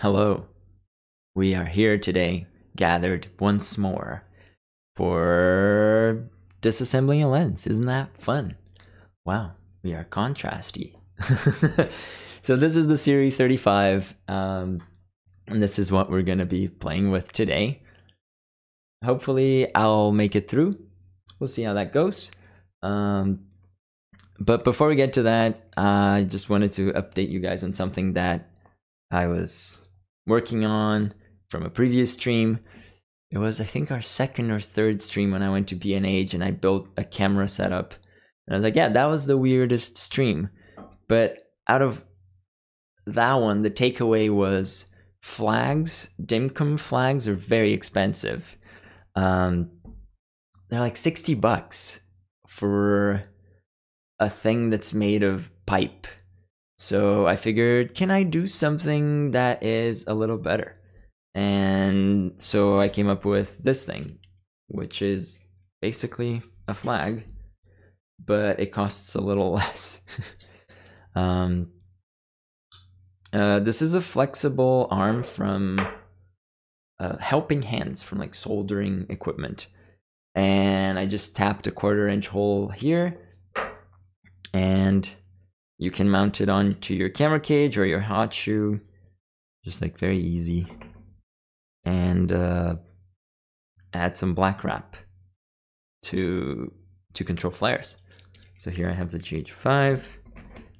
Hello. We are here today, gathered once more for disassembling a lens. Isn't that fun? Wow, we are contrasty. so this is the Sirui 35, um, and this is what we're going to be playing with today. Hopefully I'll make it through. We'll see how that goes. Um, but before we get to that, I just wanted to update you guys on something that I was working on from a previous stream. It was, I think, our second or third stream when I went to B&H and I built a camera setup. And I was like, yeah, that was the weirdest stream. But out of that one, the takeaway was flags, Dimcom flags are very expensive. Um, they're like 60 bucks for a thing that's made of pipe. So I figured, can I do something that is a little better? And so I came up with this thing, which is basically a flag, but it costs a little less. um, uh, this is a flexible arm from uh, Helping Hands from like soldering equipment. And I just tapped a quarter inch hole here and you can mount it onto your camera cage or your hot shoe just like very easy. And uh, add some black wrap to to control flares. So here I have the GH5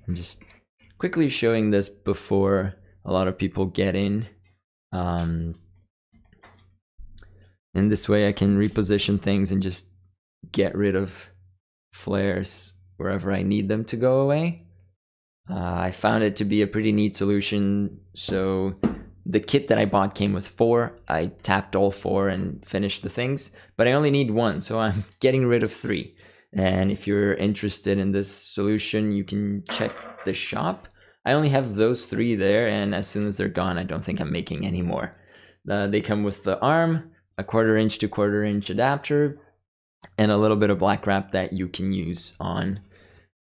I'm just quickly showing this before a lot of people get in. Um, and this way I can reposition things and just get rid of flares wherever I need them to go away. Uh, I found it to be a pretty neat solution. So the kit that I bought came with four. I tapped all four and finished the things, but I only need one. So I'm getting rid of three. And if you're interested in this solution, you can check the shop. I only have those three there, and as soon as they're gone, I don't think I'm making any more. Uh, they come with the arm, a quarter inch to quarter inch adapter, and a little bit of black wrap that you can use on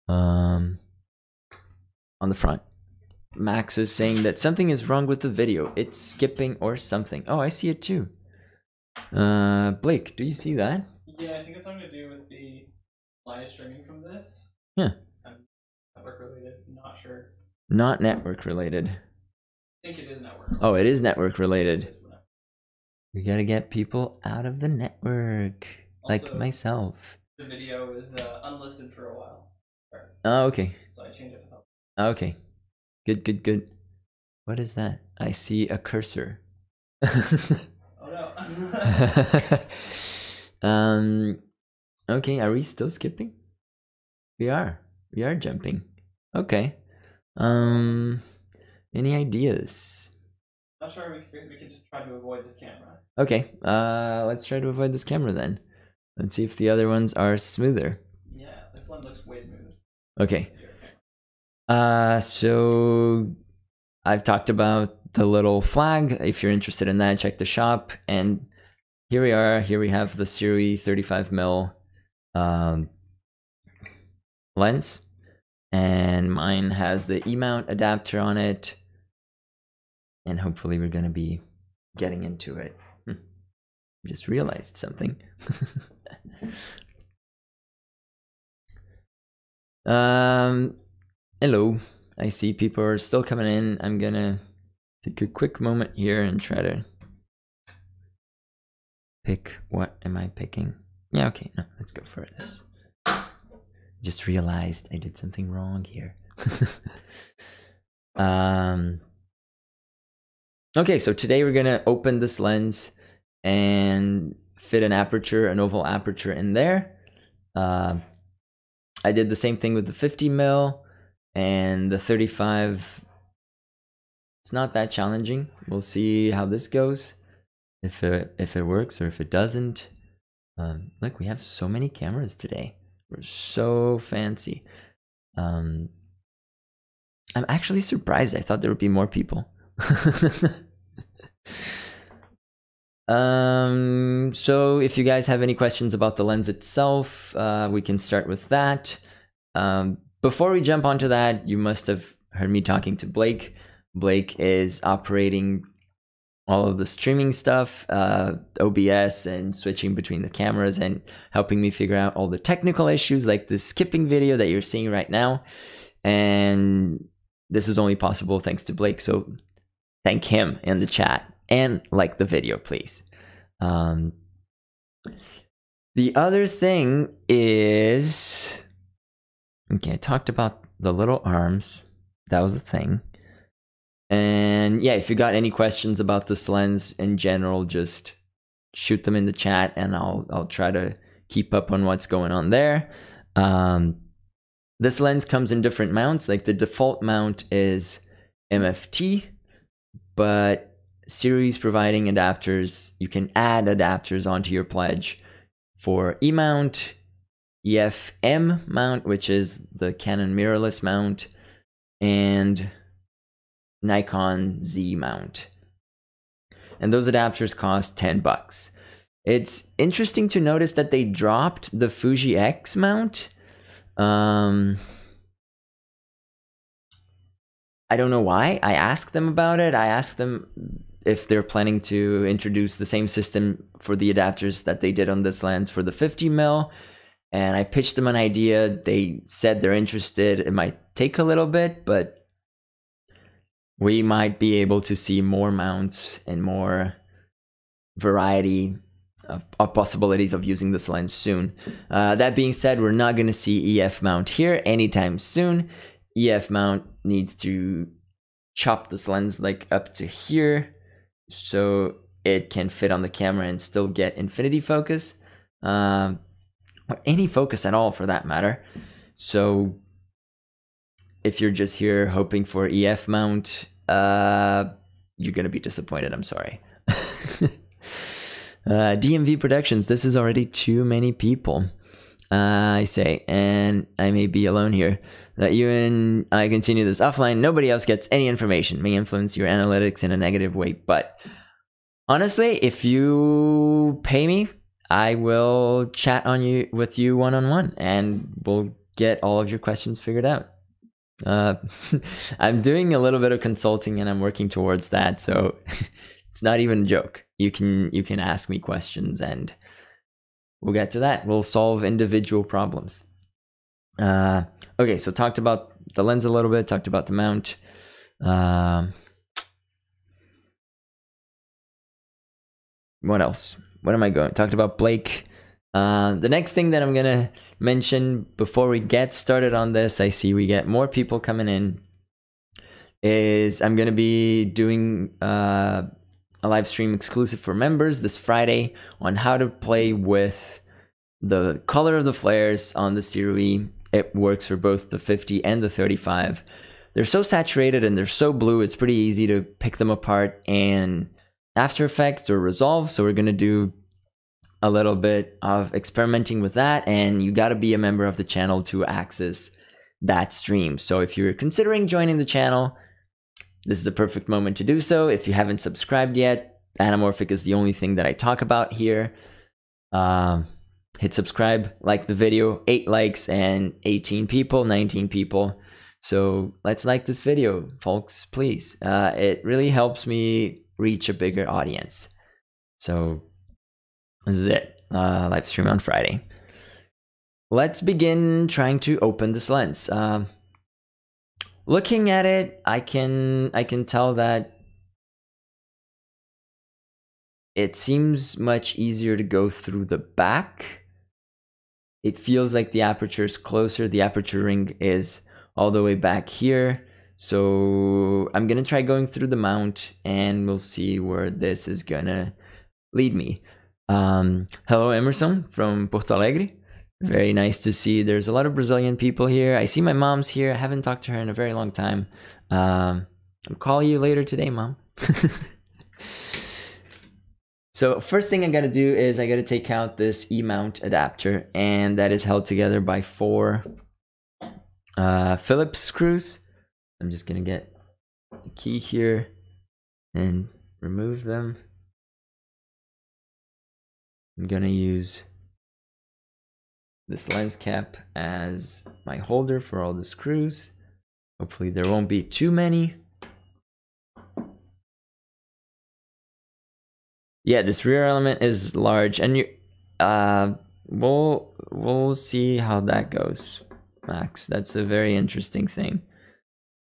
um, on the front. Max is saying that something is wrong with the video. It's skipping or something. Oh, I see it too. Uh, Blake, do you see that? Yeah, I think it's something to do with the live streaming from this. Yeah. Um, network related, not sure. Not network related. I think it is network. Oh, it is network related. is network. We gotta get people out of the network, like myself. The video is uh, unlisted for a while, Oh, okay. so I changed it to. Okay. Good, good, good. What is that? I see a cursor. Oh no. um okay, are we still skipping? We are. We are jumping. Okay. Um any ideas? not sure we could, we could just try to avoid this camera. Okay. Uh let's try to avoid this camera then. Let's see if the other ones are smoother. Yeah, this one looks way smoother. Okay. Uh, so I've talked about the little flag. If you're interested in that, check the shop. And here we are. Here we have the Sirui 35 mil um, lens, and mine has the E mount adapter on it. And hopefully, we're gonna be getting into it. Hmm. Just realized something. um Hello. I see people are still coming in. I'm gonna take a quick moment here and try to pick what am I picking? Yeah, okay, no, let's go for this. Just realized I did something wrong here. um Okay, so today we're gonna open this lens and fit an aperture, an oval aperture in there. Uh, I did the same thing with the 50 mil and the 35 it's not that challenging. We'll see how this goes. If it if it works or if it doesn't. Um look we have so many cameras today. We're so fancy. Um i'm actually surprised. I thought there would be more people. Um so if you guys have any questions about the lens itself uh we can start with that. Um before we jump onto that, you must have heard me talking to Blake. Blake is operating all of the streaming stuff, uh, OBS, and switching between the cameras and helping me figure out all the technical issues like the skipping video that you're seeing right now. And this is only possible thanks to Blake. So thank him in the chat and like the video, please. Um, the other thing is okay, I talked about the little arms. That was a thing. And yeah, if you got any questions about this lens in general, just shoot them in the chat and I'll I'll try to keep up on what's going on there. Um, this lens comes in different mounts. Like the default mount is MFT, but Sirui's providing adapters, you can add adapters onto your pledge for E mount, EFM mount, which is the Canon mirrorless mount, and Nikon Z mount. And those adapters cost 10 bucks. It's interesting to notice that they dropped the Fuji X mount. Um, I don't know why. I asked them about it. I asked them if they're planning to introduce the same system for the adapters that they did on this lens for the 50 mil. And I pitched them an idea. They said they're interested. It might take a little bit, but we might be able to see more mounts and more variety of, of possibilities of using this lens soon. Uh, that being said, we're not going to see EF mount here anytime soon. EF mount needs to chop this lens like up to here so it can fit on the camera and still get infinity focus um, or any focus at all for that matter. So if you're just here hoping for EF mount, uh, you're gonna be disappointed. I'm sorry. uh, DMV Productions. This is already too many people. Uh, I say, and I may be alone here. That you and I continue this offline. Nobody else gets any information. May influence your analytics in a negative way, but honestly, if you pay me, I will chat on you with you one on one, and we'll get all of your questions figured out. Uh, I'm doing a little bit of consulting and I'm working towards that. So it's not even a joke. You can you can ask me questions and we'll get to that. We'll solve individual problems. Uh, okay, so talked about the lens a little bit. Talked about the mount. Um, what else? What am I going? Talked about Blake. Uh, the next thing that I'm gonna mention before we get started on this, I see we get more people coming in. Is I'm gonna be doing uh, a live stream exclusive for members this Friday on how to play with the color of the flares on the Sirui. It works for both the 50 and the 35. They're so saturated and they're so blue, it's pretty easy to pick them apart in After Effects or Resolve. So we're gonna do a little bit of experimenting with that and you got to be a member of the channel to access that stream. So if you're considering joining the channel, this is a perfect moment to do so. If you haven't subscribed yet, Anamorphic is the only thing that I talk about here. Um, hit subscribe, like the video, 8 likes and 18 people, 19 people. So let's like this video, folks, please. Uh, it really helps me reach a bigger audience. So this is it. Uh, live stream on Friday. Let's begin trying to open this lens. Uh, looking at it, I can I can tell that it seems much easier to go through the back. It feels like the aperture is closer. The aperture ring is all the way back here. So I'm gonna try going through the mount and we'll see where this is gonna lead me. Um, hello, Emerson from Porto Alegre. Very nice to see. There's a lot of Brazilian people here. I see my mom's here. I haven't talked to her in a very long time. Um, I'll call you later today, mom. so first thing I gotta do is I gotta take out this E-mount adapter and that is held together by four uh, Phillips screws. I'm just going to get the key here and remove them. I'm going to use this lens cap as my holder for all the screws. Hopefully there won't be too many. Yeah, this rear element is large and you uh we'll we'll see how that goes, Max. That's a very interesting thing.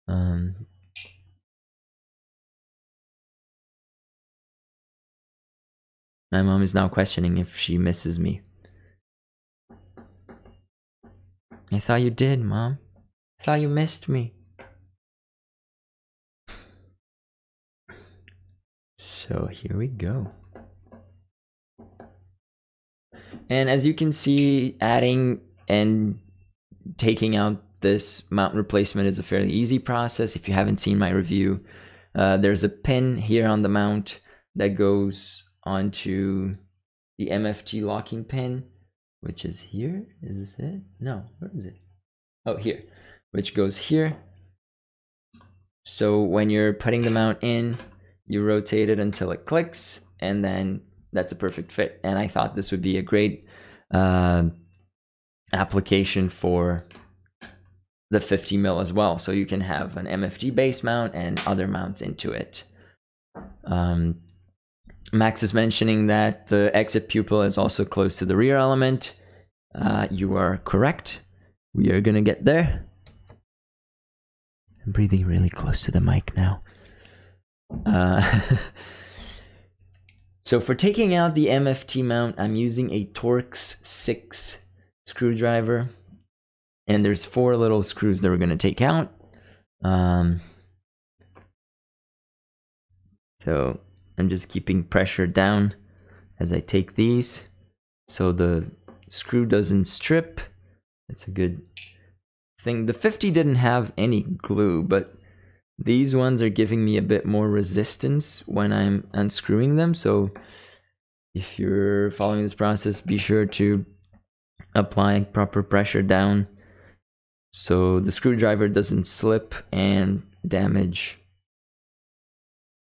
Um, my mom is now questioning if she misses me. I thought you did, mom. I thought you missed me. So here we go. And as you can see, adding and taking out this mount replacement is a fairly easy process. If you haven't seen my review, uh, there's a pin here on the mount that goes onto the MFT locking pin, which is here. Is this it? No, where is it? Oh, here, which goes here. So when you're putting the mount in, you rotate it until it clicks, and then that's a perfect fit. And I thought this would be a great uh, application for the 50 mil as well. So you can have an MFT base mount and other mounts into it. Um, Max is mentioning that the exit pupil is also close to the rear element. Uh, you are correct. We are gonna get there. I'm breathing really close to the mic now. Uh, so for taking out the MFT mount, I'm using a Torx 6 screwdriver. And there's four little screws that we're gonna take out. Um, so I'm just keeping pressure down as I take these so the screw doesn't strip. That's a good thing. The 50 didn't have any glue, but these ones are giving me a bit more resistance when I'm unscrewing them. So if you're following this process, be sure to apply proper pressure down so the screwdriver doesn't slip and damage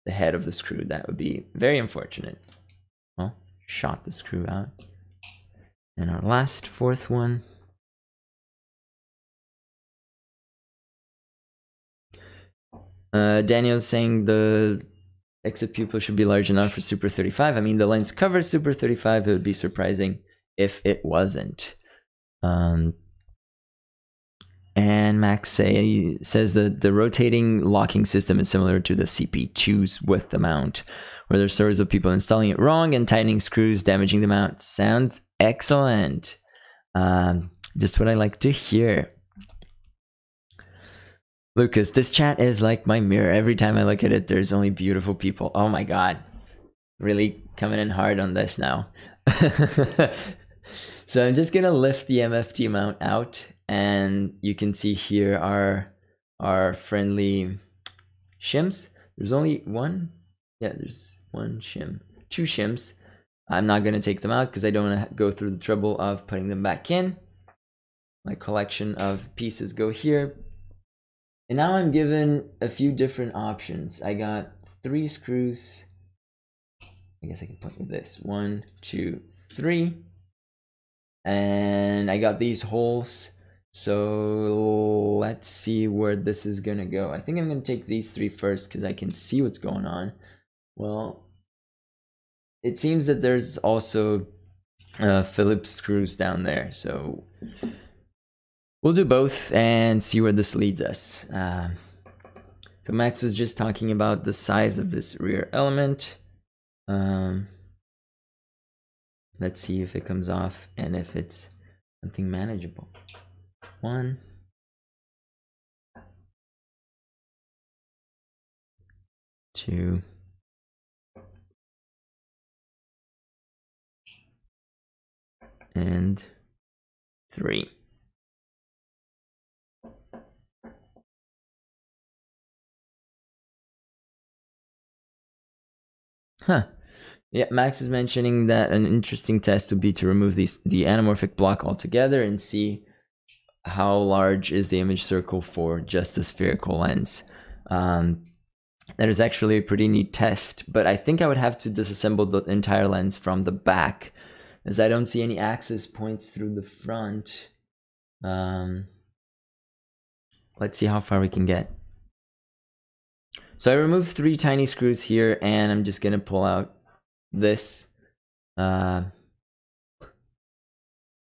the head of the screw. That would be very unfortunate. Well, shot the screw out. And our last fourth one. Uh, Daniel's saying the exit pupil should be large enough for Super 35. I mean, the lens covers Super 35. It would be surprising if it wasn't. Um, and Max say, says that the rotating locking system is similar to the CP2s with the mount, where there's stories of people installing it wrong and tightening screws, damaging the mount. Sounds excellent. Um, just what I like to hear. Lucas, this chat is like my mirror. Every time I look at it, there's only beautiful people. Oh my god. Really coming in hard on this now. so I'm just gonna lift the MFT mount out and you can see here our our friendly shims. There's only one. Yeah, there's one shim. Two shims. I'm not gonna take them out because I don't want to go through the trouble of putting them back in. My collection of pieces go here. And now I'm given a few different options. I got three screws. I guess I can point with this. One, two, three. And I got these holes. So let's see where this is gonna go. I think I'm gonna take these three first because I can see what's going on. Well, it seems that there's also uh, Phillips screws down there. So we'll do both and see where this leads us. Uh, so Max was just talking about the size of this rear element. Um, let's see if it comes off and if it's something manageable. One. Two. And three. Huh. Yeah, Max is mentioning that an interesting test would be to remove these, the anamorphic block altogether and see how large is the image circle for just the spherical lens. Um, that is actually a pretty neat test, but I think I would have to disassemble the entire lens from the back as I don't see any access points through the front. Um, let's see how far we can get. So I removed three tiny screws here and I'm just gonna pull out this. Uh,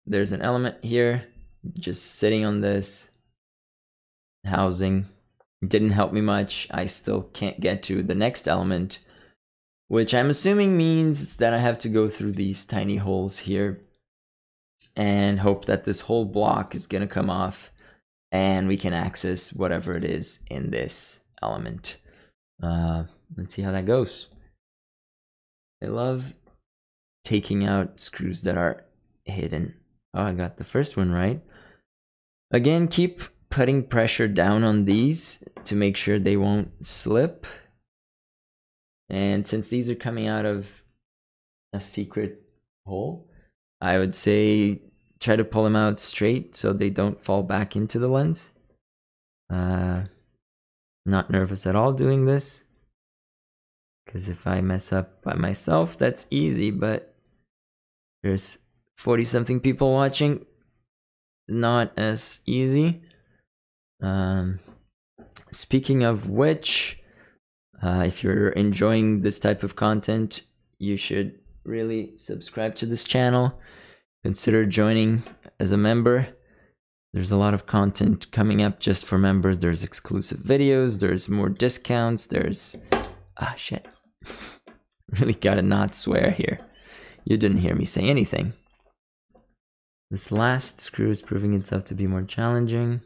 there's an element here, just sitting on this housing. Didn't help me much. I still can't get to the next element, which I'm assuming means that I have to go through these tiny holes here and hope that this whole block is going to come off and we can access whatever it is in this element. Uh, let's see how that goes. I love taking out screws that are hidden. Oh, I got the first one right. Again, keep putting pressure down on these to make sure they won't slip. And since these are coming out of a secret hole, I would say try to pull them out straight so they don't fall back into the lens. Uh, not nervous at all doing this. Because if I mess up by myself, that's easy, but there's 40 something people watching. Not as easy. Um, speaking of which, uh, if you're enjoying this type of content, you should really subscribe to this channel. Consider joining as a member. There's a lot of content coming up just for members. There's exclusive videos, there's more discounts, there's. Ah, shit. really gotta not swear here. You didn't hear me say anything. This last screw is proving itself to be more challenging.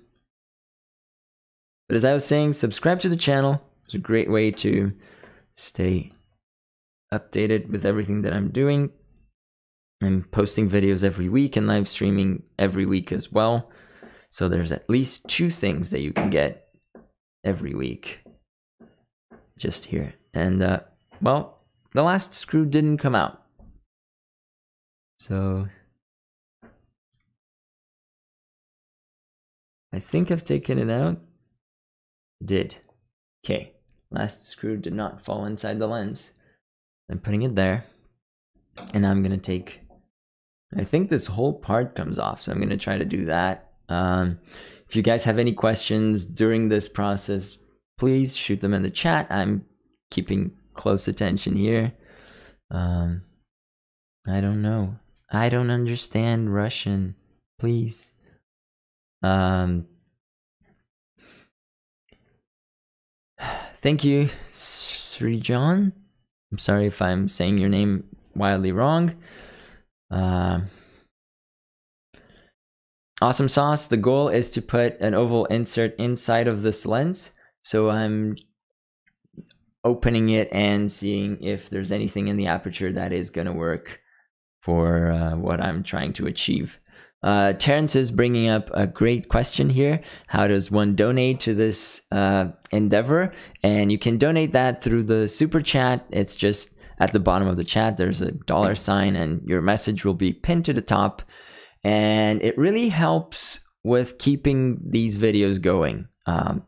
But as I was saying, subscribe to the channel. It's a great way to stay updated with everything that I'm doing. I'm posting videos every week and live streaming every week as well. So there's at least two things that you can get every week just here. And uh, well, the last screw didn't come out. So I think I've taken it out. Did. Okay. Last screw did not fall inside the lens. I'm putting it there. And I'm going to take... I think this whole part comes off, so I'm going to try to do that. Um, if you guys have any questions during this process, please shoot them in the chat. I'm keeping close attention here. Um, I don't know. I don't understand Russian. Please. Um, thank you, Sri John. I'm sorry if I'm saying your name wildly wrong. Uh, awesome sauce. The goal is to put an oval insert inside of this lens. So I'm opening it and seeing if there's anything in the aperture that is going to work for uh, what I'm trying to achieve. Uh, Terrence is bringing up a great question here. How does one donate to this uh, endeavor? And you can donate that through the super chat. It's just at the bottom of the chat, there's a dollar sign, and your message will be pinned to the top. And it really helps with keeping these videos going. Um,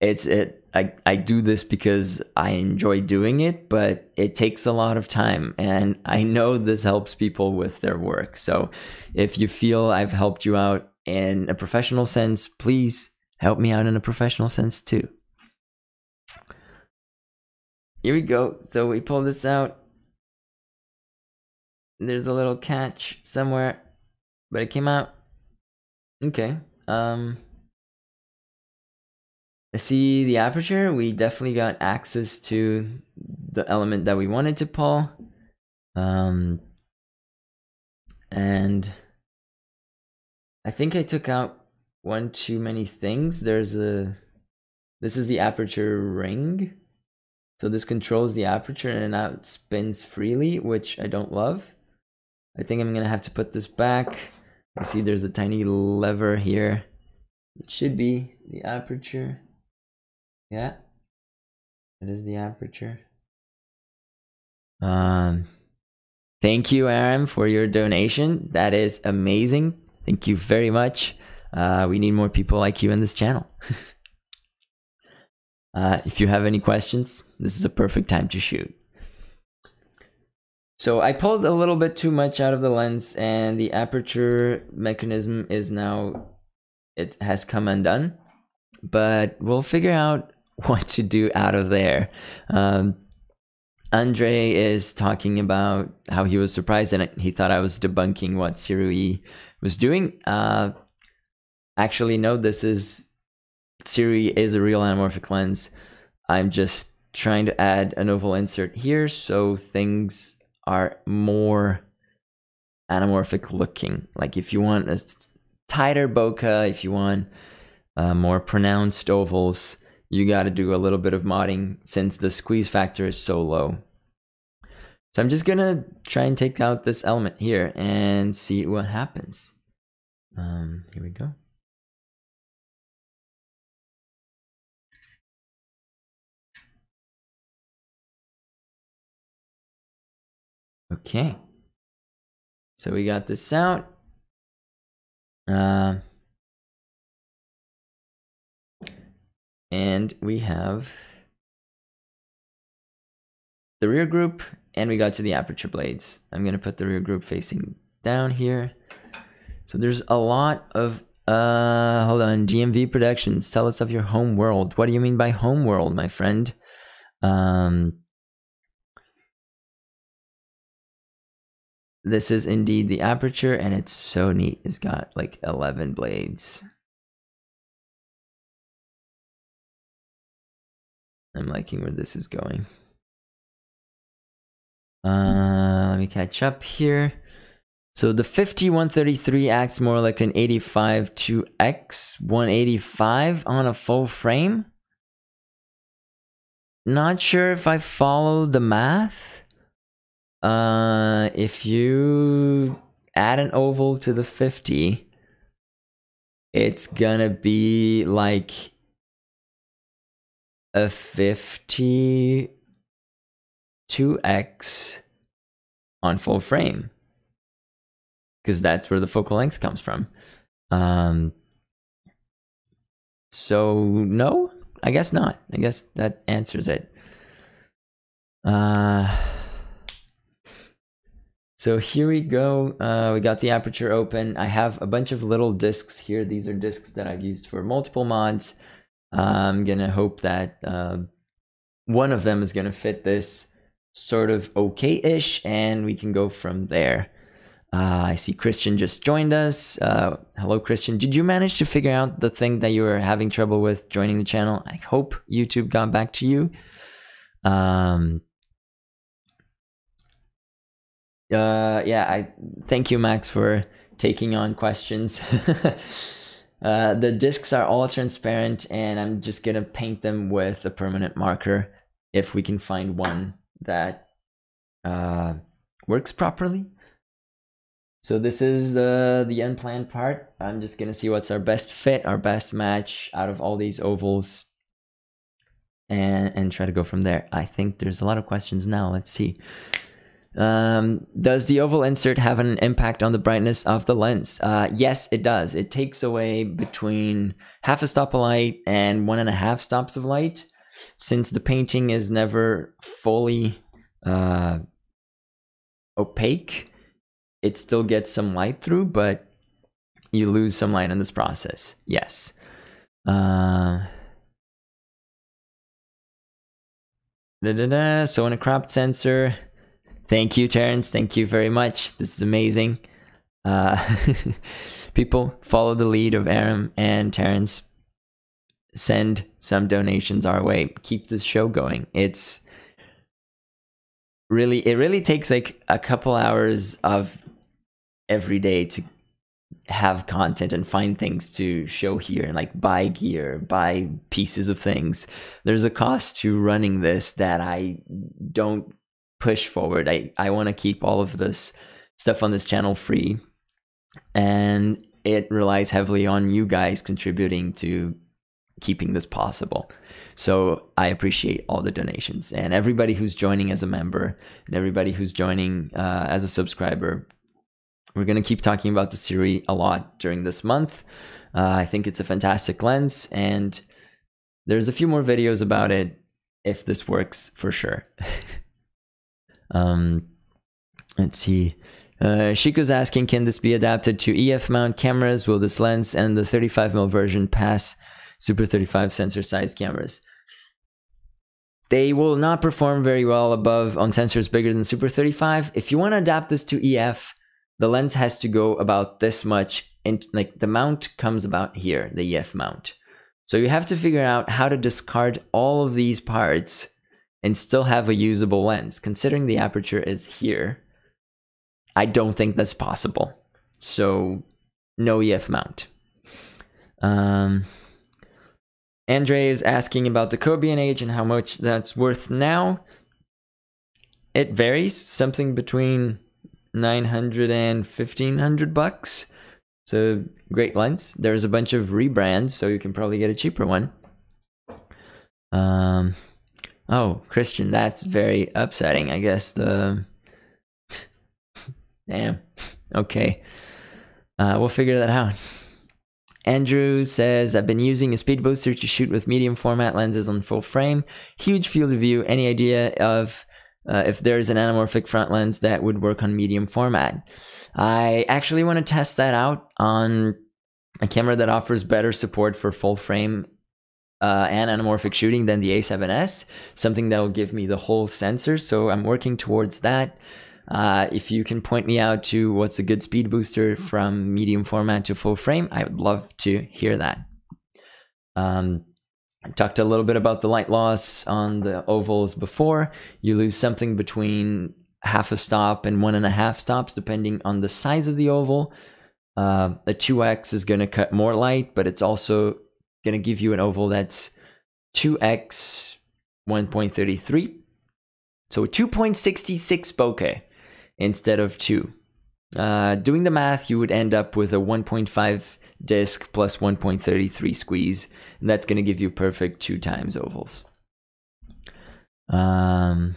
it's it I, I do this because I enjoy doing it, but it takes a lot of time. And I know this helps people with their work. So if you feel I've helped you out in a professional sense, please help me out in a professional sense too. Here we go. So we pull this out. There's a little catch somewhere, but it came out. Okay. Um, see the aperture. We definitely got access to the element that we wanted to pull. Um, and I think I took out one too many things. There's a, this is the aperture ring. So this controls the aperture and now it spins freely, which I don't love. I think I'm gonna have to put this back. I see there's a tiny lever here. It should be the aperture. Yeah. It is the aperture. Um, thank you, Aaron, for your donation. That is amazing. Thank you very much. Uh, we need more people like you in this channel. uh, if you have any questions, this is a perfect time to shoot. So I pulled a little bit too much out of the lens and the aperture mechanism is now, it has come undone. But we'll figure out what to do out of there. Um, Andre is talking about how he was surprised and he thought I was debunking what Sirui was doing. Uh, actually, no, this is Sirui is a real anamorphic lens. I'm just trying to add an oval insert here so things are more anamorphic looking. Like if you want a tighter bokeh, if you want uh, more pronounced ovals, you got to do a little bit of modding since the squeeze factor is so low. So I'm just gonna try and take out this element here and see what happens. Um, here we go. Okay. So we got this out. Uh, and we have the rear group and we got to the aperture blades. I'm going to put the rear group facing down here. So there's a lot of, uh, hold on, DMV Productions, tell us of your home world. What do you mean by home world, my friend? Um, this is indeed the aperture and it's so neat. It's got like 11 blades. I'm liking where this is going. Uh, let me catch up here. So the 5133 acts more like an 85 2X 185 on a full frame. Not sure if I follow the math. Uh, if you add an oval to the 50, it's gonna be like a 50 2x on full frame because that's where the focal length comes from. Um, so no, I guess not. I guess that answers it. Uh, so here we go. Uh, we got the aperture open. I have a bunch of little discs here. These are discs that I've used for multiple mods. I'm gonna hope that uh, one of them is gonna fit this sort of okay-ish and we can go from there. Uh, I see Christian just joined us. Uh, hello, Christian. Did you manage to figure out the thing that you were having trouble with joining the channel? I hope YouTube got back to you. Um, uh, yeah, I thank you, Max, for taking on questions. uh, the discs are all transparent, and I'm just gonna paint them with a permanent marker if we can find one that uh, works properly. So this is the the plan part. I'm just gonna see what's our best fit, our best match out of all these ovals, and and try to go from there. I think there's a lot of questions now. Let's see. Um, does the oval insert have an impact on the brightness of the lens? Uh, yes, it does. It takes away between half a stop of light and one and a half stops of light since the painting is never fully uh, opaque, it still gets some light through, but you lose some light in this process. Yes. Uh, da, da, da. So in a cropped sensor, thank you, Terrence. Thank you very much. This is amazing. Uh, people follow the lead of Aram and Terrence send some donations our way. Keep this show going. It's really it really takes like a couple hours of every day to have content and find things to show here and like buy gear, buy pieces of things. There's a cost to running this that I don't push forward. I, I want to keep all of this stuff on this channel free. And it relies heavily on you guys contributing to keeping this possible. So I appreciate all the donations and everybody who's joining as a member and everybody who's joining uh, as a subscriber. We're going to keep talking about the Sirui a lot during this month. Uh, I think it's a fantastic lens, and there's a few more videos about it if this works for sure. um, let's see. Uh, Shiko's asking, can this be adapted to EF mount cameras? Will this lens and the 35mm version pass Super 35 sensor size cameras. they will not perform very well above on sensors bigger than Super 35. If you want to adapt this to EF, the lens has to go about this much, and like the mount comes about here, the EF mount. So you have to figure out how to discard all of these parts and still have a usable lens. Considering the aperture is here, I don't think that's possible. So no EF mount. Um, Andre is asking about the Kowa B&H and how much that's worth now. It varies, something between 900 and 1500 bucks. So great lens. There's a bunch of rebrands, so you can probably get a cheaper one. Um, oh, Christian, that's very upsetting. I guess the. Damn. Okay. Uh, we'll figure that out. Andrew says, I've been using a speed booster to shoot with medium format lenses on full frame. Huge field of view. Any idea of uh, if there's an anamorphic front lens that would work on medium format? I actually want to test that out on a camera that offers better support for full frame uh, and anamorphic shooting than the A7S, something that will give me the whole sensor. So I'm working towards that. Uh, if you can point me out to what's a good speed booster from medium format to full frame, I would love to hear that. Um, I talked a little bit about the light loss on the ovals before. You lose something between half a stop and one and a half stops, depending on the size of the oval. Uh, a 2x is going to cut more light, but it's also going to give you an oval that's 2x 1.33. So 2.66 bokeh instead of 2. Uh, doing the math, you would end up with a 1.5 disc plus 1.33 squeeze, and that's going to give you perfect 2 times ovals. Um,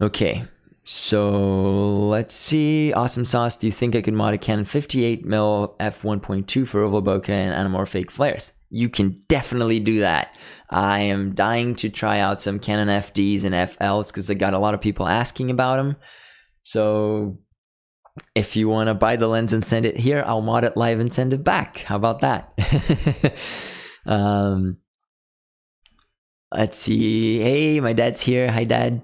okay, so let's see. Awesome sauce. Do you think I could mod a Canon 58mm f1.2 for oval bokeh and anamorphic flares? You can definitely do that. I am dying to try out some Canon FDs and FLs because I got a lot of people asking about them. So if you want to buy the lens and send it here, I'll mod it live and send it back. How about that? um, let's see. Hey, my dad's here. Hi, dad.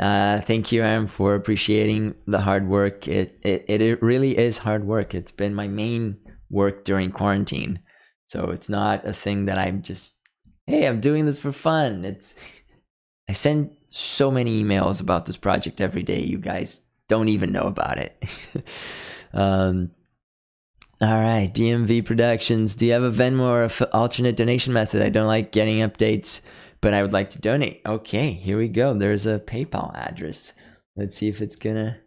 Uh, thank you, Aaron, for appreciating the hard work. It, it it really is hard work. It's been my main work during quarantine, so it's not a thing that I'm just hey, I'm doing this for fun. It's I send so many emails about this project every day. You guys don't even know about it. um, all right, DMV Productions. Do you have a Venmo or alternate donation method? I don't like getting updates but I would like to donate. Okay, here we go. There's a PayPal address. Let's see if it's gonna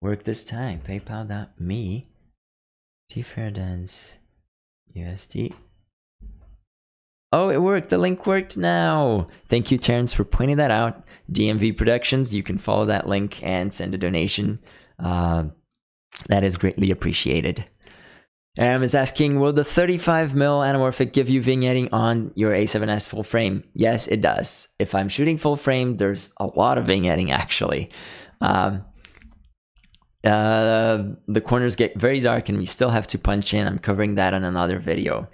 work this time. PayPal.me. T USD. Oh, it worked. The link worked now. Thank you, Terrence, for pointing that out. DMV Productions. You can follow that link and send a donation. Uh, that is greatly appreciated. Um, is asking, will the 35 mil anamorphic give you vignetting on your A7S full frame? Yes, it does. If I'm shooting full frame, there's a lot of vignetting actually. Um, uh, the corners get very dark and we still have to punch in. I'm covering that on another video.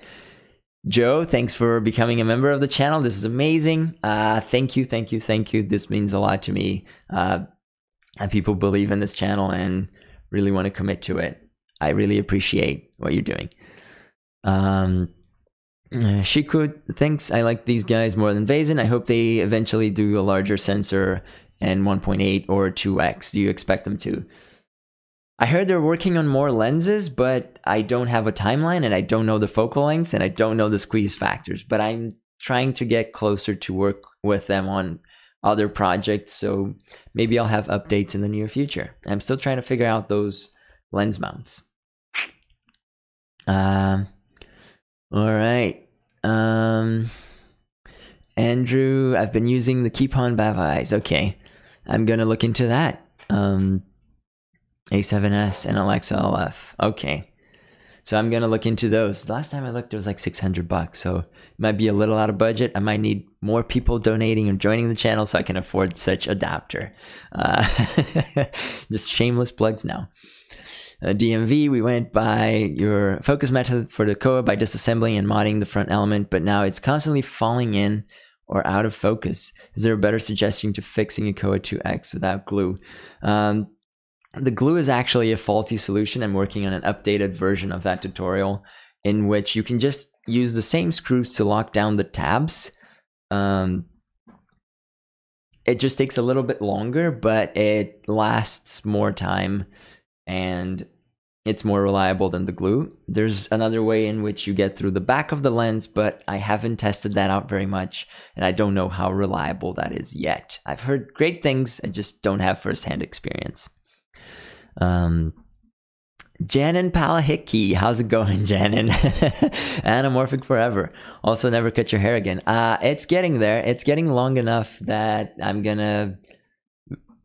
Joe, thanks for becoming a member of the channel. This is amazing. Uh, thank you, thank you, thank you. This means a lot to me. Uh, and people believe in this channel and really want to commit to it. I really appreciate what you're doing. Um, uh, Shiku thinks I like these guys more than Vazen. I hope they eventually do a larger sensor and 1.8 or 2x. Do you expect them to? I heard they're working on more lenses, but I don't have a timeline and I don't know the focal lengths and I don't know the squeeze factors. But I'm trying to get closer to work with them on other projects. So maybe I'll have updates in the near future. I'm still trying to figure out those lens mounts. Um, all right. Um, Andrew, I've been using the Kipon Baveyes. Okay, I'm gonna look into that. Um, A7S and Alexa LF. Okay, so I'm gonna look into those. Last time I looked, it was like 600 bucks. So it might be a little out of budget. I might need more people donating and joining the channel so I can afford such adapter. Uh, just shameless plugs now DMV, we went by your focus method for the Kowa by disassembling and modding the front element, but now it's constantly falling in or out of focus? Is there a better suggestion to fixing a Kowa 2X without glue? Um, the glue is actually a faulty solution. I'm working on an updated version of that tutorial in which you can just use the same screws to lock down the tabs. Um, it just takes a little bit longer, but it lasts more time and it's more reliable than the glue. There's another way in which you get through the back of the lens, but I haven't tested that out very much and I don't know how reliable that is yet. I've heard great things, I just don't have firsthand experience. Um, Janin Palahiki, how's it going, Janin? Anamorphic forever. Also, never cut your hair again. Uh, it's getting there. It's getting long enough that I'm gonna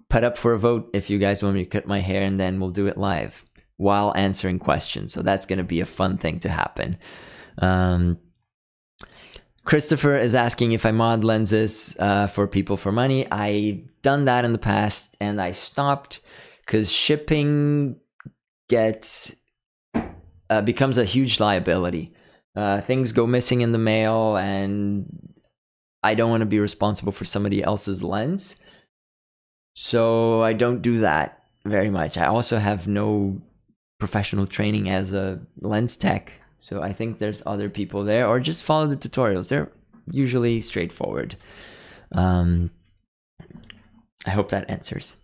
put up for a vote if you guys want me to cut my hair, and then we'll do it live while answering questions. So that's gonna be a fun thing to happen. Um, Christopher is asking if I mod lenses uh, for people for money. I've done that in the past, and I stopped because shipping gets uh, becomes a huge liability. Uh, things go missing in the mail, and I don't want to be responsible for somebody else's lens. So I don't do that very much. I also have no professional training as a lens tech. So I think there's other people there, or just follow the tutorials. They're usually straightforward. Um, I hope that answers.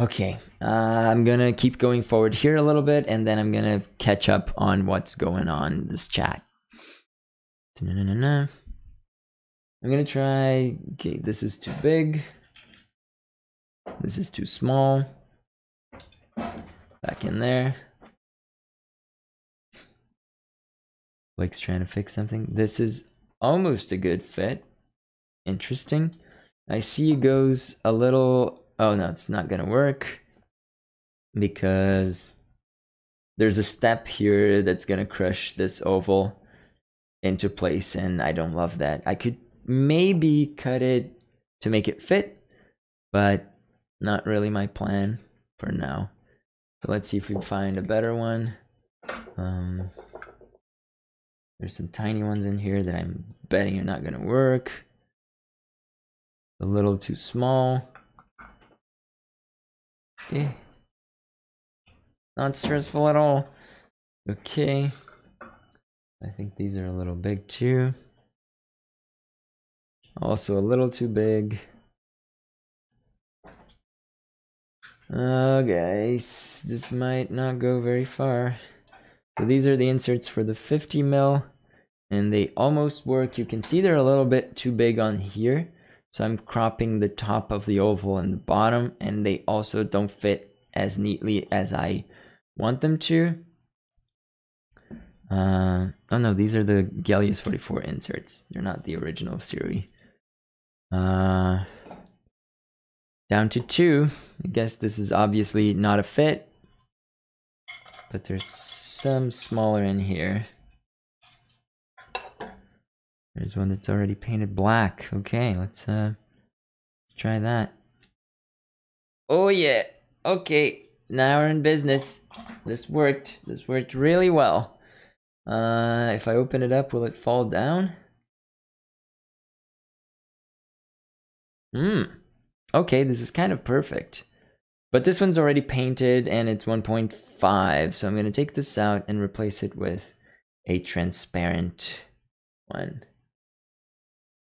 Okay, uh, I'm gonna keep going forward here a little bit, and then I'm gonna catch up on what's going on this chat. I'm gonna try. Okay, this is too big. This is too small. Back in there. Blake's trying to fix something. This is almost a good fit. Interesting. I see it goes a little oh no, it's not gonna work because there's a step here that's gonna crush this oval into place and I don't love that. I could maybe cut it to make it fit, but not really my plan for now. So let's see if we find a better one. Um, there's some tiny ones in here that I'm betting are not gonna work. A little too small. Okay. Not stressful at all. Okay. I think these are a little big too. Also a little too big. Oh guys, this might not go very far. So these are the inserts for the 50 mil and they almost work. You can see they're a little bit too big on here. So I'm cropping the top of the oval and the bottom and they also don't fit as neatly as I want them to. Uh, oh no, these are the Helios 44 inserts. They're not the original series. Uh, down to two. I guess this is obviously not a fit. But there's some smaller in here. There's one that's already painted black. Okay, let's uh let's try that. Oh yeah. Okay, now we're in business. This worked. This worked really well. Uh if I open it up, will it fall down? Hmm. Okay, this is kind of perfect. But this one's already painted and it's 1.5, so I'm going to take this out and replace it with a transparent one.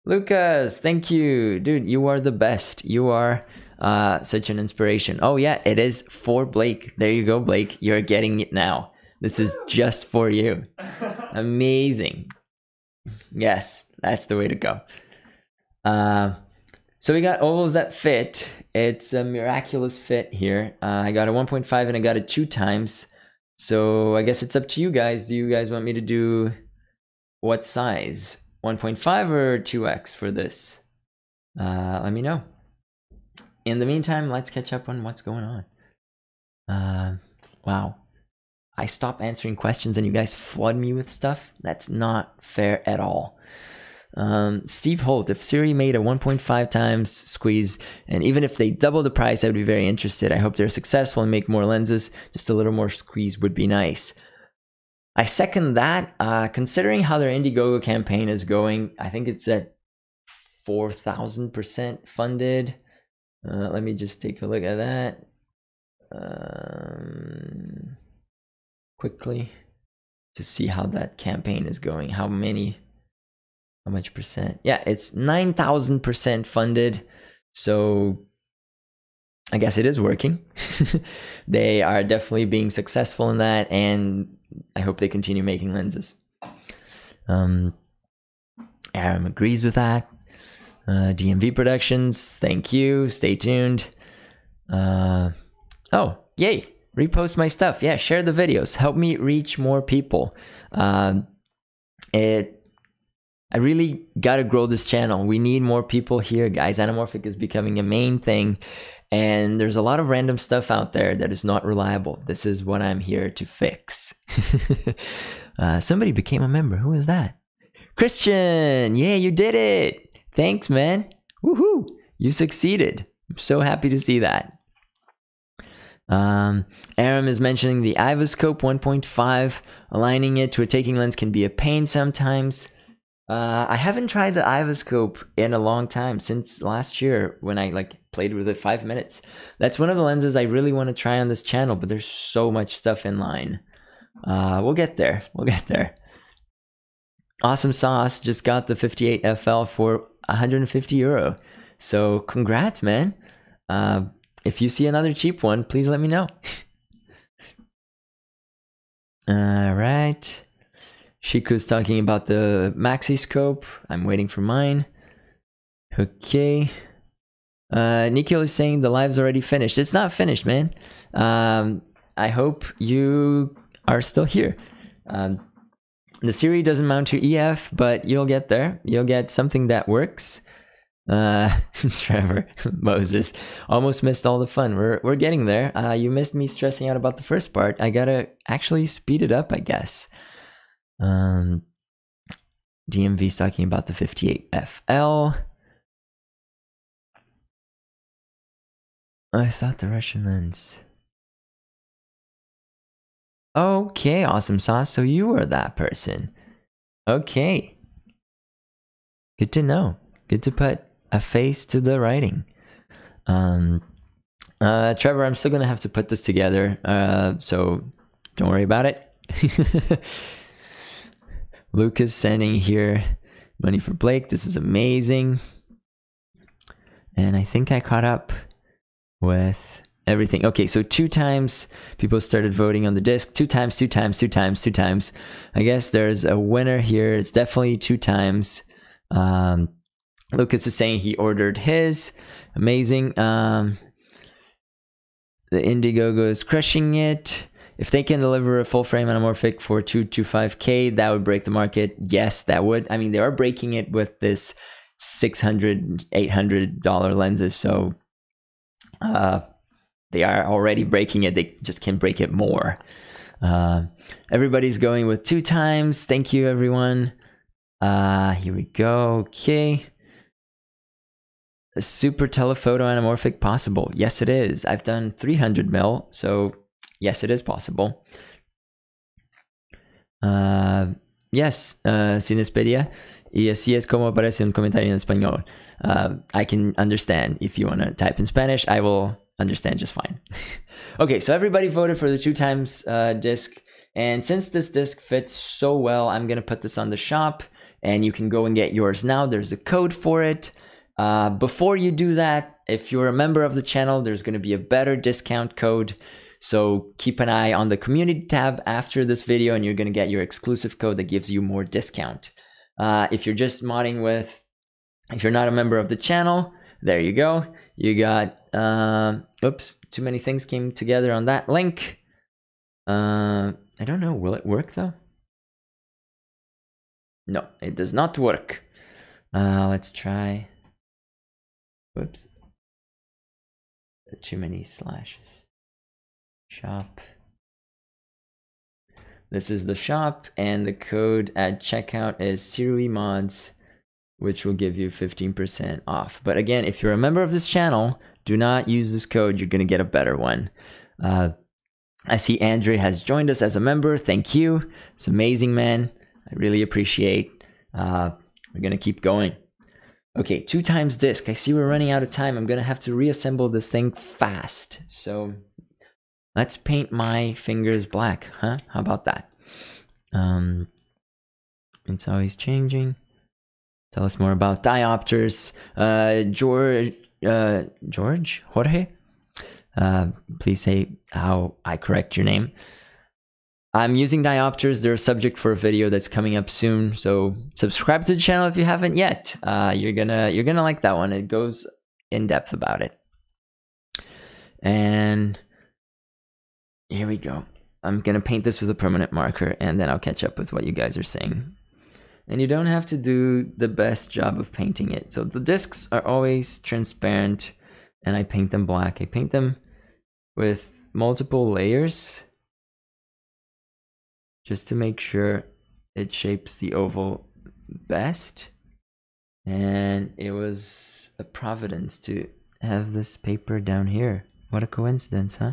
Lucas, thank you. Dude, you are the best. You are uh, such an inspiration. Oh, yeah, it is for Blake. There you go, Blake. You're getting it now. This is just for you. Amazing. Yes, that's the way to go. Uh, so we got ovals that fit. It's a miraculous fit here. Uh, I got a 1.5 and I got it two times. So I guess it's up to you guys. Do you guys want me to do what size? 1.5 or 2x for this? Uh, let me know. In the meantime, let's catch up on what's going on. Uh, wow. I stop answering questions and you guys flood me with stuff? That's not fair at all. Um, Steve Holt, if Sirui made a 1.5 times squeeze, and even if they double the price, I would be very interested. I hope they're successful and make more lenses. Just a little more squeeze would be nice. I second that. Uh, considering how their Indiegogo campaign is going, I think it's at 4,000% funded. Uh, let me just take a look at that um, quickly to see how that campaign is going. How many, how much percent? Yeah, it's 9,000% funded. So I guess it is working. they are definitely being successful in that, and I hope they continue making lenses. Um, Aram agrees with that. Uh, DMV Productions, thank you. Stay tuned. Uh, oh, yay! Repost my stuff. Yeah, share the videos. Help me reach more people. Um, it. I really gotta grow this channel. We need more people here, guys. Anamorphic is becoming a main thing, and there's a lot of random stuff out there that is not reliable. This is what I'm here to fix. uh, somebody became a member. Who is that? Christian! Yeah, you did it! Thanks, man. Woohoo! You succeeded. I'm so happy to see that. Um, Aram is mentioning the Ivoscope 1.5. Aligning it to a taking lens can be a pain sometimes. Uh, I haven't tried the Ivoscope in a long time since last year when I like played with it five minutes. That's one of the lenses I really want to try on this channel, but there's so much stuff in line. Uh, we'll get there. We'll get there. Awesome Sauce just got the 58 FL for 150 euro. So congrats, man. Uh, if you see another cheap one, please let me know. All right. Shiku's talking about the maxi scope. I'm waiting for mine. Okay. Uh, Nikhil is saying the live's already finished. It's not finished, man. Um, I hope you are still here. Um, the Sirui doesn't mount to EF, but you'll get there. You'll get something that works. Uh, Trevor, Moses, almost missed all the fun. We're we're getting there. Uh, you missed me stressing out about the first part. I gotta actually speed it up, I guess. Um, DMV's talking about the 58 FL. I thought the Russian lens. Okay, awesome sauce. So you were that person. Okay. Good to know. Good to put a face to the writing. Um, uh, Trevor, I'm still gonna have to put this together. Uh, so don't worry about it. Lucas sending here money for Blake. This is amazing. And I think I caught up with everything. Okay, so two times people started voting on the disc. Two times, two times, two times, two times. I guess there's a winner here. It's definitely two times. Um, Lucas is saying he ordered his. Amazing. Um, the Indiegogo is crushing it. If they can deliver a full frame anamorphic for 225k, that would break the market. Yes, that would. I mean, they are breaking it with this 600 $800 lenses. So uh, they are already breaking it. They just can break it more. Uh, everybody's going with two times. Thank you, everyone. Uh, here we go. Okay. A super telephoto anamorphic possible. Yes, it is. I've done 300 mil, so yes, it is possible. Uh, yes, uh, Cinespedia. Y así es como aparece un comentario en español. Uh, I can understand. If you want to type in Spanish, I will understand just fine. okay, so everybody voted for the two times uh, disc. And since this disc fits so well, I'm going to put this on the shop and you can go and get yours now. There's a code for it. Uh, before you do that, if you're a member of the channel, there's going to be a better discount code. So keep an eye on the community tab after this video and you're going to get your exclusive code that gives you more discount. Uh, if you're just modding with, if you're not a member of the channel, there you go. You got, uh, oops, too many things came together on that link. Uh, I don't know, will it work though? No, it does not work. Uh, let's try. Whoops. Too many slashes. Shop. This is the shop, and the code at checkout is Mods, which will give you 15% off. But again, if you're a member of this channel, do not use this code. You're going to get a better one. Uh, I see Andre has joined us as a member. Thank you. It's amazing, man. I really appreciate. Uh, we're going to keep going. Okay, two times disc. I see we're running out of time. I'm gonna have to reassemble this thing fast. So let's paint my fingers black, huh? How about that? Um, it's always changing. Tell us more about diopters. Uh, George, uh, George, Jorge. Uh, please say how I correct your name. I'm using diopters. They're a subject for a video that's coming up soon. So subscribe to the channel if you haven't yet. Uh, you're gonna you're gonna like that one. It goes in depth about it. And here we go. I'm gonna paint this with a permanent marker, and then I'll catch up with what you guys are saying. And you don't have to do the best job of painting it. So the discs are always transparent, and I paint them black. I paint them with multiple layers just to make sure it shapes the oval best. And it was a providence to have this paper down here. What a coincidence, huh?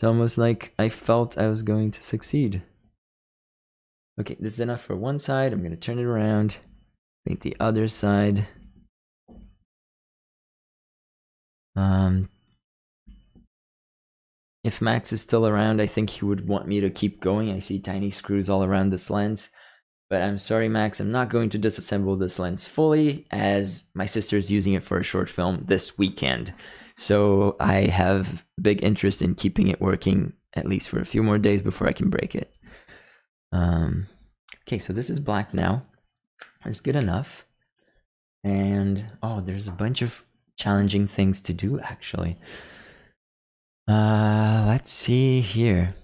It's almost like I felt I was going to succeed. Okay, this is enough for one side. I'm going to turn it around, paint the other side. Um, if Max is still around, I think he would want me to keep going. I see tiny screws all around this lens. But I'm sorry, Max, I'm not going to disassemble this lens fully as my sister is using it for a short film this weekend. So I have big interest in keeping it working at least for a few more days before I can break it. Um, okay, so this is black now. It's good enough. And oh, there's a bunch of challenging things to do actually. Uh, let's see here.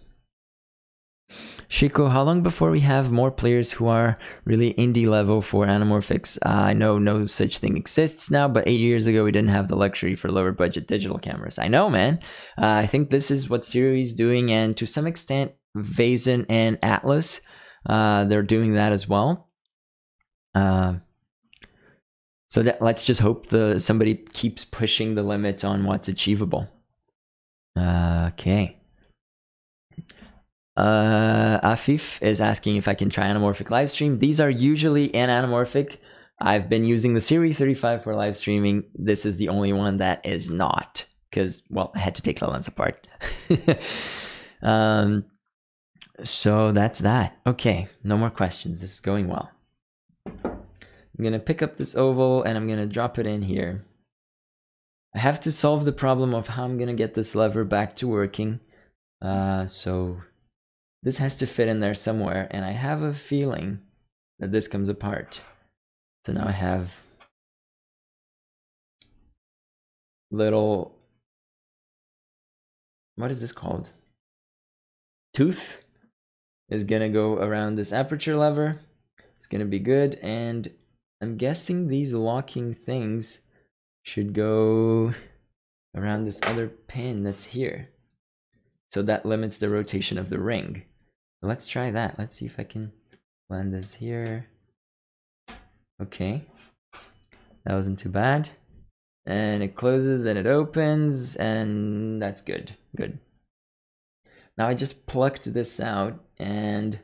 Shiko, how long before we have more players who are really indie level for anamorphics? Uh, I know no such thing exists now, but eight years ago we didn't have the luxury for lower budget digital cameras. I know, man. Uh, I think this is what Sirui is doing, and to some extent, Vazen and Atlas, uh, they're doing that as well. Uh, so that, let's just hope the somebody keeps pushing the limits on what's achievable. Okay. Uh, Afif is asking if I can try anamorphic live stream. These are usually an anamorphic. I've been using the Sirui 35 for live streaming. This is the only one that is not because, well, I had to take the lens apart. um, so that's that. Okay, no more questions. This is going well. I'm going to pick up this oval and I'm going to drop it in here. I have to solve the problem of how I'm gonna get this lever back to working. Uh, so this has to fit in there somewhere and I have a feeling that this comes apart. So now I have little, what is this called? Tooth is gonna go around this aperture lever. It's gonna be good and I'm guessing these locking things should go around this other pin that's here. So that limits the rotation of the ring. Let's try that. Let's see if I can land this here. Okay. That wasn't too bad. And it closes and it opens and that's good. Good. Now I just plucked this out and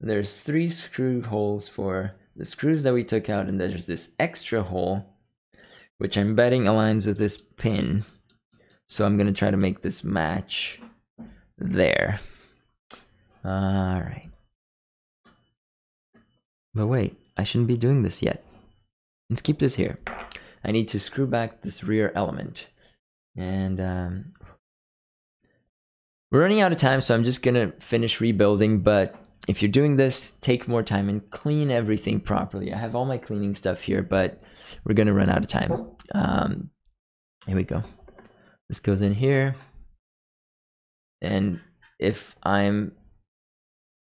there's three screw holes for the screws that we took out and there's this extra hole which I'm betting aligns with this pin. So I'm going to try to make this match there. All right. But wait, I shouldn't be doing this yet. Let's keep this here. I need to screw back this rear element. And um, we're running out of time, so I'm just to finish rebuilding. But if you're doing this, take more time and clean everything properly. I have all my cleaning stuff here, but we're to run out of time. Um, here we go. This goes in here. And if I'm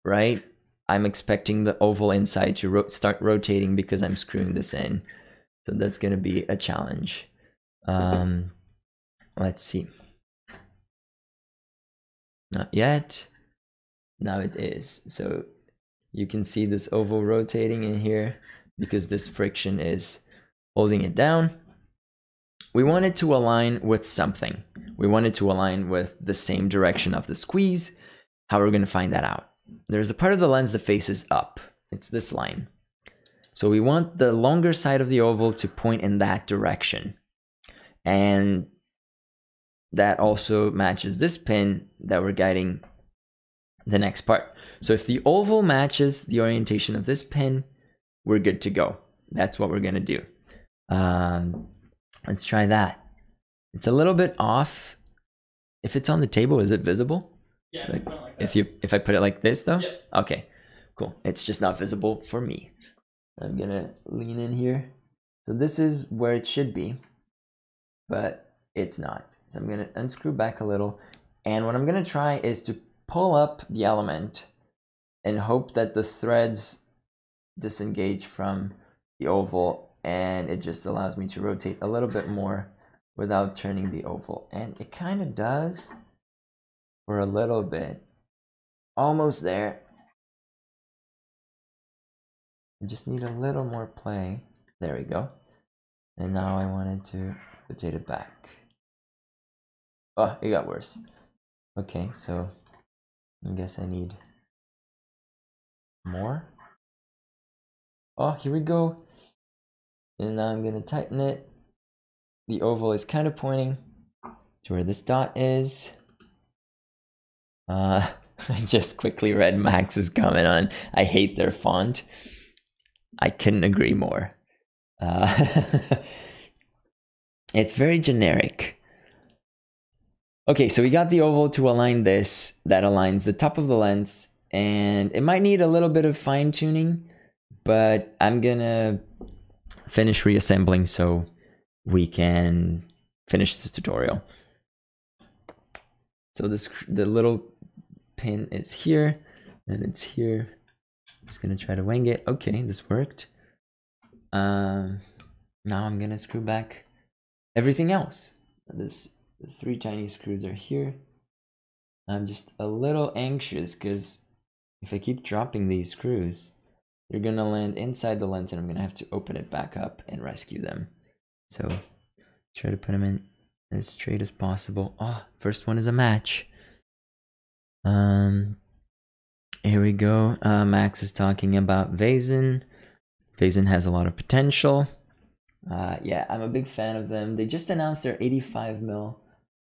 right, I'm expecting the oval inside to ro start rotating because I'm screwing this in. So that's going to be a challenge. Um, let's see. Not yet. Now it is. So you can see this oval rotating in here because this friction is holding it down. We wanted to align with something. We wanted to align with the same direction of the squeeze. How are we going to find that out? There's a part of the lens that faces up. It's this line. So we want the longer side of the oval to point in that direction. And that also matches this pin that we're guiding the next part. So if the oval matches the orientation of this pin, we're good to go. That's what we're gonna do. Um, let's try that. It's a little bit off. If it's on the table, is it visible? Yeah, Like, like, like If you if I put it like this though? Yeah. Okay, cool. It's just not visible for me. I'm gonna lean in here. So this is where it should be, but it's not. So I'm gonna unscrew back a little. And what I'm gonna try is to pull up the element and hope that the threads disengage from the oval and it just allows me to rotate a little bit more without turning the oval. And it kind of does for a little bit. Almost there. I just need a little more play. There we go. And now I wanted to rotate it back. Oh, it got worse. Okay, so I guess I need more. Oh, here we go. And now I'm gonna tighten it. The oval is kind of pointing to where this dot is. Uh, I just quickly read Max's comment on I hate their font. I couldn't agree more. Uh, it's very generic. Okay, so we got the oval to align this. That aligns the top of the lens. And it might need a little bit of fine tuning, but I'm gonna finish reassembling so we can finish this tutorial. So this the little pin is here and it's here. Just gonna try to wing it. Okay, this worked. Um, now I'm gonna screw back everything else. This three tiny screws are here. I'm just a little anxious because if I keep dropping these screws, they're gonna land inside the lens and I'm gonna have to open it back up and rescue them. So try to put them in as straight as possible. Oh, first one is a match. Um, here we go. Uh, Max is talking about Vazen. Vazen has a lot of potential. Uh, yeah, I'm a big fan of them. They just announced their 85 mil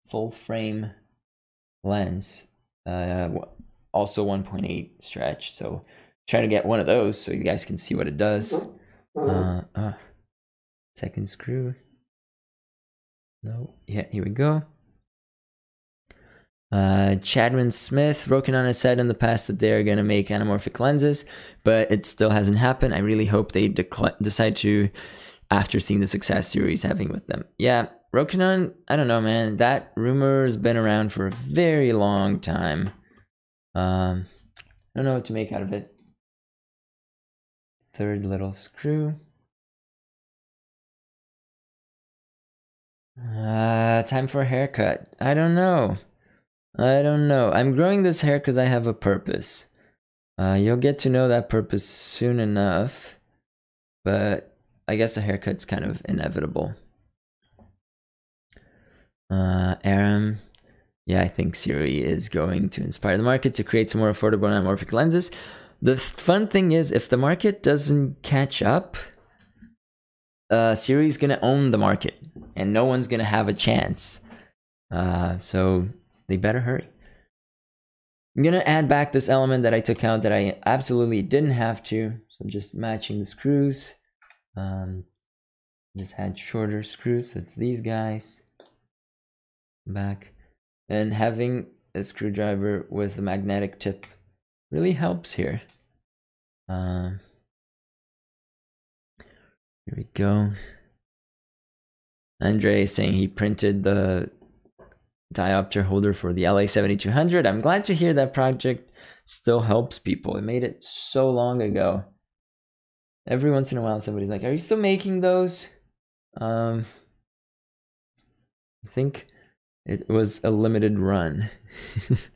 full frame lens. Uh, also 1.8 stretch. So try to get one of those so you guys can see what it does. Uh, uh, second screw. No, yeah, here we go. Uh, Chadman Smith, Rokinon has said in the past that they're going to make anamorphic lenses, but it still hasn't happened. I really hope they decl- decide to after seeing the success Sirui's having with them. Yeah, Rokinon, I don't know, man. That rumor has been around for a very long time. Um, I don't know what to make out of it. Third little screw. Uh, time for a haircut. I don't know. I don't know. I'm growing this hair because I have a purpose. Uh, you'll get to know that purpose soon enough. But I guess a haircut's kind of inevitable. Uh, Aram. Yeah, I think Sirui is going to inspire the market to create some more affordable anamorphic lenses. The fun thing is, if the market doesn't catch up, uh, Sirui's gonna own the market, and no one's gonna have a chance. Uh, so they better hurry. I'm gonna add back this element that I took out that I absolutely didn't have to. So I'm just matching the screws. Um, just had shorter screws, so it's these guys. Back. And having a screwdriver with a magnetic tip really helps here. Um, here we go. Andre is saying he printed the diopter holder for the LA7200. I'm glad to hear that project still helps people. It made it so long ago. Every once in a while, somebody's like, Are you still making those? Um, I think it was a limited run.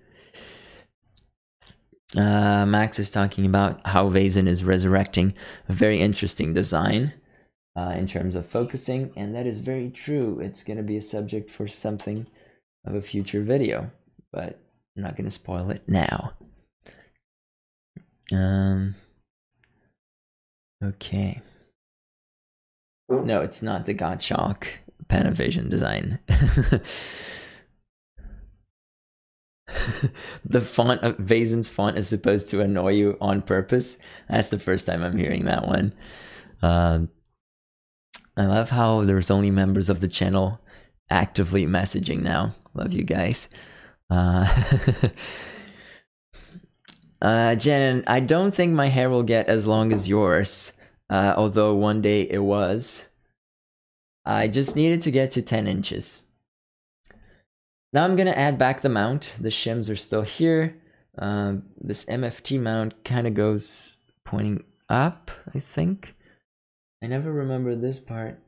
uh, Max is talking about how Vazen is resurrecting a very interesting design uh, in terms of focusing, and that is very true. It's going to be a subject for something of a future video, but I'm not going to spoil it now. Um, Okay. No, it's not the Gottschalk Panavision design. the font of Vazen's font is supposed to annoy you on purpose. That's the first time I'm hearing that one. Um, I love how there's only members of the channel actively messaging now. Love you guys. Uh, uh, Jen, I don't think my hair will get as long as yours, uh, although one day it was. I just needed to get to 10 inches. Now I'm gonna add back the mount. The shims are still here. Um, this MFT mount kind of goes pointing up, I think. I never remember this part.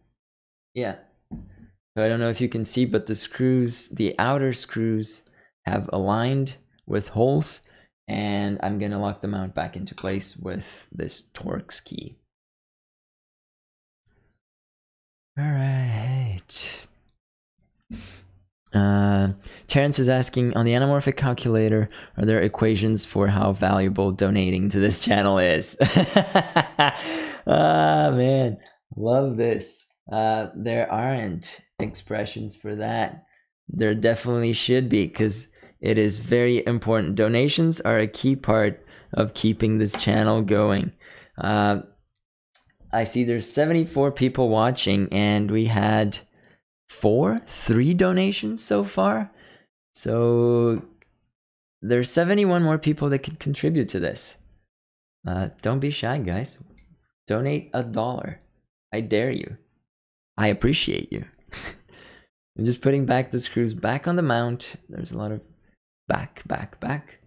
Yeah. So I don't know if you can see, but the screws, the outer screws have aligned with holes and I'm gonna lock the mount back into place with this Torx key. All right. Uh, Terrence is asking on the anamorphic calculator, are there equations for how valuable donating to this channel is? ah, man, love this. Uh, there aren't expressions for that. There definitely should be because it is very important. Donations are a key part of keeping this channel going. Uh, I see there's 74 people watching, and we had four, three donations so far. So there's 71 more people that could contribute to this. Uh, don't be shy, guys. Donate a dollar. I dare you. I appreciate you. I'm just putting back the screws back on the mount. There's a lot of back, back, back.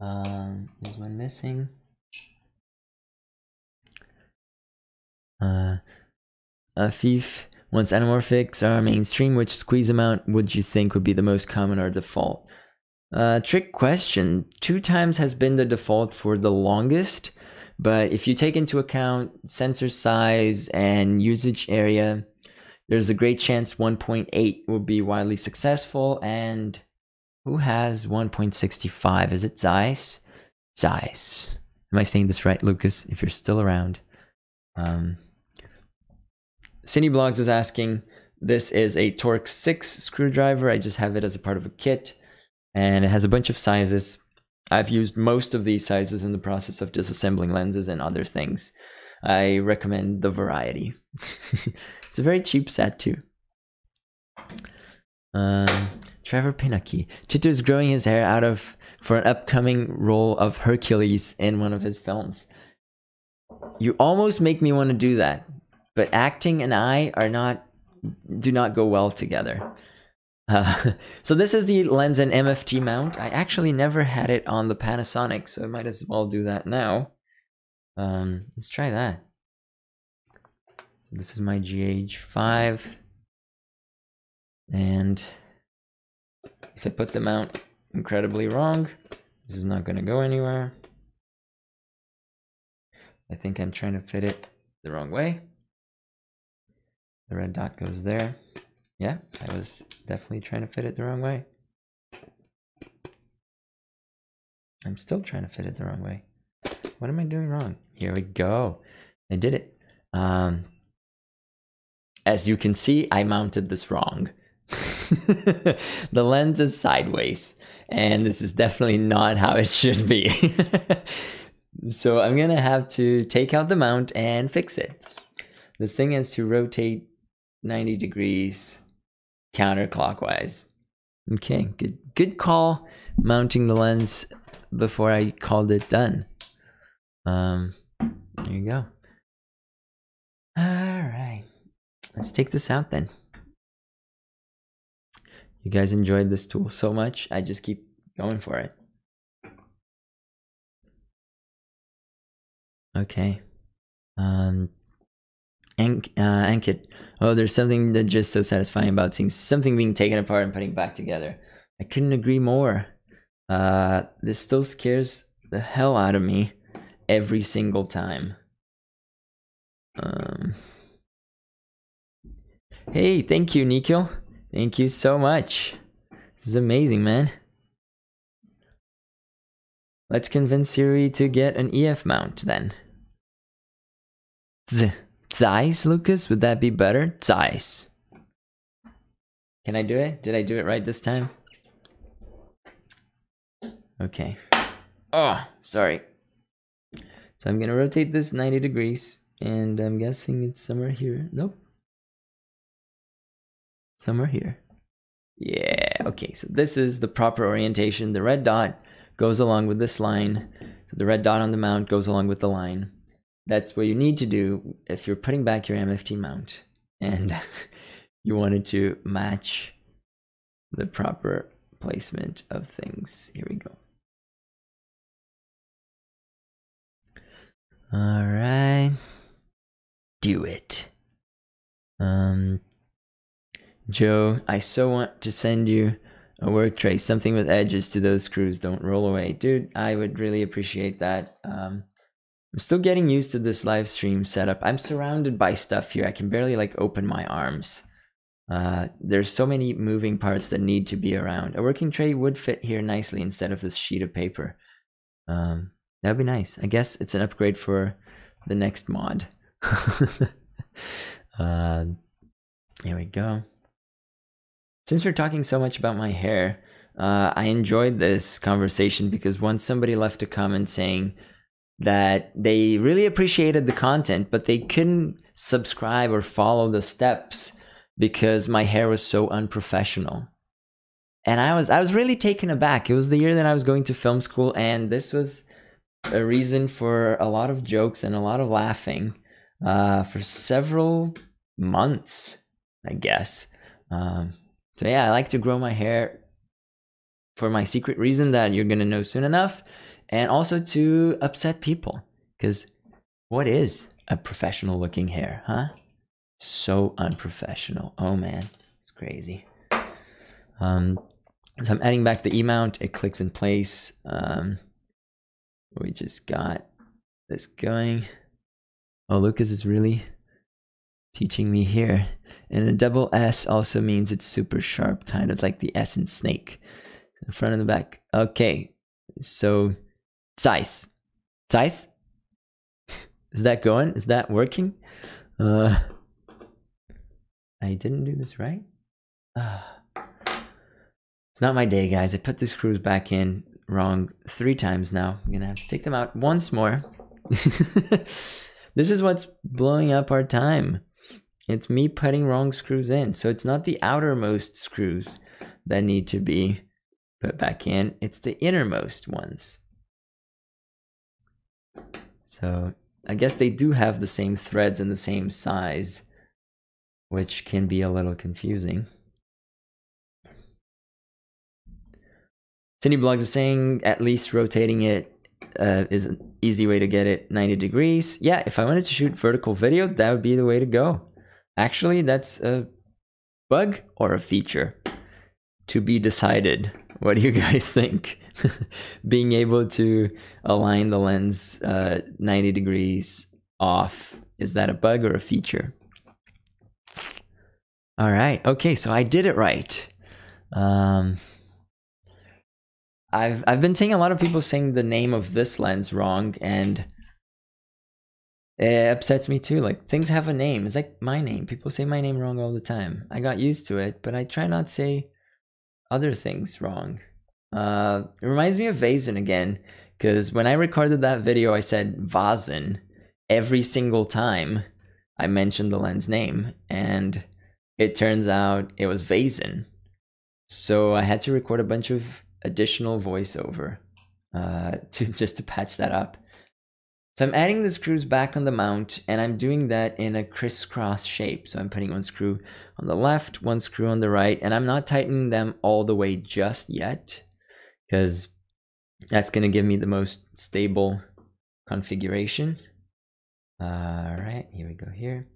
Um, there's one missing. Uh, Afif, once anamorphics are mainstream, which squeeze amount would you think would be the most common or default? Uh, trick question. Two times has been the default for the longest, but if you take into account sensor size and usage area, there's a great chance 1.8 will be widely successful. And who has 1.65? Is it Zeiss? Zeiss. Am I saying this right, Lucas? If you're still around. Um, CineBlogs is asking, this is a Torx 6 screwdriver. I just have it as a part of a kit and it has a bunch of sizes. I've used most of these sizes in the process of disassembling lenses and other things. I recommend the variety. it's a very cheap set too. Um, Trevor Pinocchi. Chito is growing his hair out of for an upcoming role of Hercules in one of his films. You almost make me want to do that but acting and I are not do not go well together. Uh, so this is the lens and MFT mount. I actually never had it on the Panasonic, so I might as well do that now. Um, let's try that. This is my GH5. And if I put the mount incredibly wrong, this is not going to go anywhere. I think I'm trying to fit it the wrong way. The red dot goes there. Yeah, I was definitely trying to fit it the wrong way. I'm still trying to fit it the wrong way. What am I doing wrong? Here we go. I did it. Um, as you can see, I mounted this wrong. the lens is sideways, and this is definitely not how it should be. so I'm gonna have to take out the mount and fix it. This thing has to rotate 90 degrees counterclockwise. Okay, good good call mounting the lens before I called it done. Um there you go. All right. Let's take this out then. You guys enjoyed this tool so much, I just keep going for it. Okay. Um Ank, uh, Ankit, oh, there's something that just so satisfying about seeing something being taken apart and putting back together. I couldn't agree more. Uh, this still scares the hell out of me every single time. Um. Hey, thank you, Nikhil. Thank you so much. This is amazing, man. Let's convince Sirui to get an EF mount then. Z- Zeiss, Lucas? Would that be better? Zeiss. Can I do it? Did I do it right this time? Okay. Oh, sorry. So I'm gonna rotate this 90 degrees, and I'm guessing it's somewhere here. Nope. Somewhere here. Yeah, okay, so this is the proper orientation. The red dot goes along with this line. So the red dot on the mount goes along with the line. That's what you need to do if you're putting back your MFT mount and you wanted to match the proper placement of things. Here we go. All right. Do it. Um Joe, I so want to send you a work tray, something with edges to those screws don't roll away. Dude, I would really appreciate that. Um I'm still getting used to this live stream setup. I'm surrounded by stuff here. I can barely like open my arms. Uh, there's so many moving parts that need to be around. A working tray would fit here nicely instead of this sheet of paper. Um, that'd be nice. I guess it's an upgrade for the next mod. uh, here we go. Since we're talking so much about my hair, uh, I enjoyed this conversation because once somebody left a comment saying that they really appreciated the content, but they couldn't subscribe or follow the steps because my hair was so unprofessional. And I was I was really taken aback. It was the year that I was going to film school and this was a reason for a lot of jokes and a lot of laughing uh, for several months, I guess. Um, so yeah, I like to grow my hair for my secret reason that you're gonna know soon enough, and also to upset people. Because what is a professional looking hair, huh? So unprofessional. Oh man, it's crazy. Um, so I'm adding back the E mount. It clicks in place. Um, we just got this going. Oh, Lucas is really teaching me here. And a double S also means it's super sharp, kind of like the S in snake. The front and the back. Okay, so Zeiss. Zeiss? Is that going? Is that working? Uh, I didn't do this right? Uh, it's not my day, guys. I put the screws back in wrong three times now. I'm gonna have to take them out once more. this is what's blowing up our time. It's me putting wrong screws in. So it's not the outermost screws that need to be put back in, it's the innermost ones. So I guess they do have the same threads and the same size, which can be a little confusing. CineBlogs is saying at least rotating it uh, is an easy way to get it 90 degrees. Yeah, if I wanted to shoot vertical video, that would be the way to go. Actually, that's a bug or a feature to be decided. What do you guys think? Being able to align the lens uh, 90 degrees off, is that a bug or a feature? All right. Okay, so I did it right. Um, I've I've been seeing a lot of people saying the name of this lens wrong, and it upsets me too. Like things have a name. It's like my name. People say my name wrong all the time. I got used to it, but I try not to say other things wrong. Uh, it reminds me of Vazen again, because when I recorded that video, I said Vazen every single time I mentioned the lens name, and it turns out it was Vazen. So I had to record a bunch of additional voiceover uh, to just to patch that up. So I'm adding the screws back on the mount and I'm doing that in a crisscross shape. So I'm putting one screw on the left, one screw on the right, and I'm not tightening them all the way just yet because that's going to give me the most stable configuration. All right, here we go here.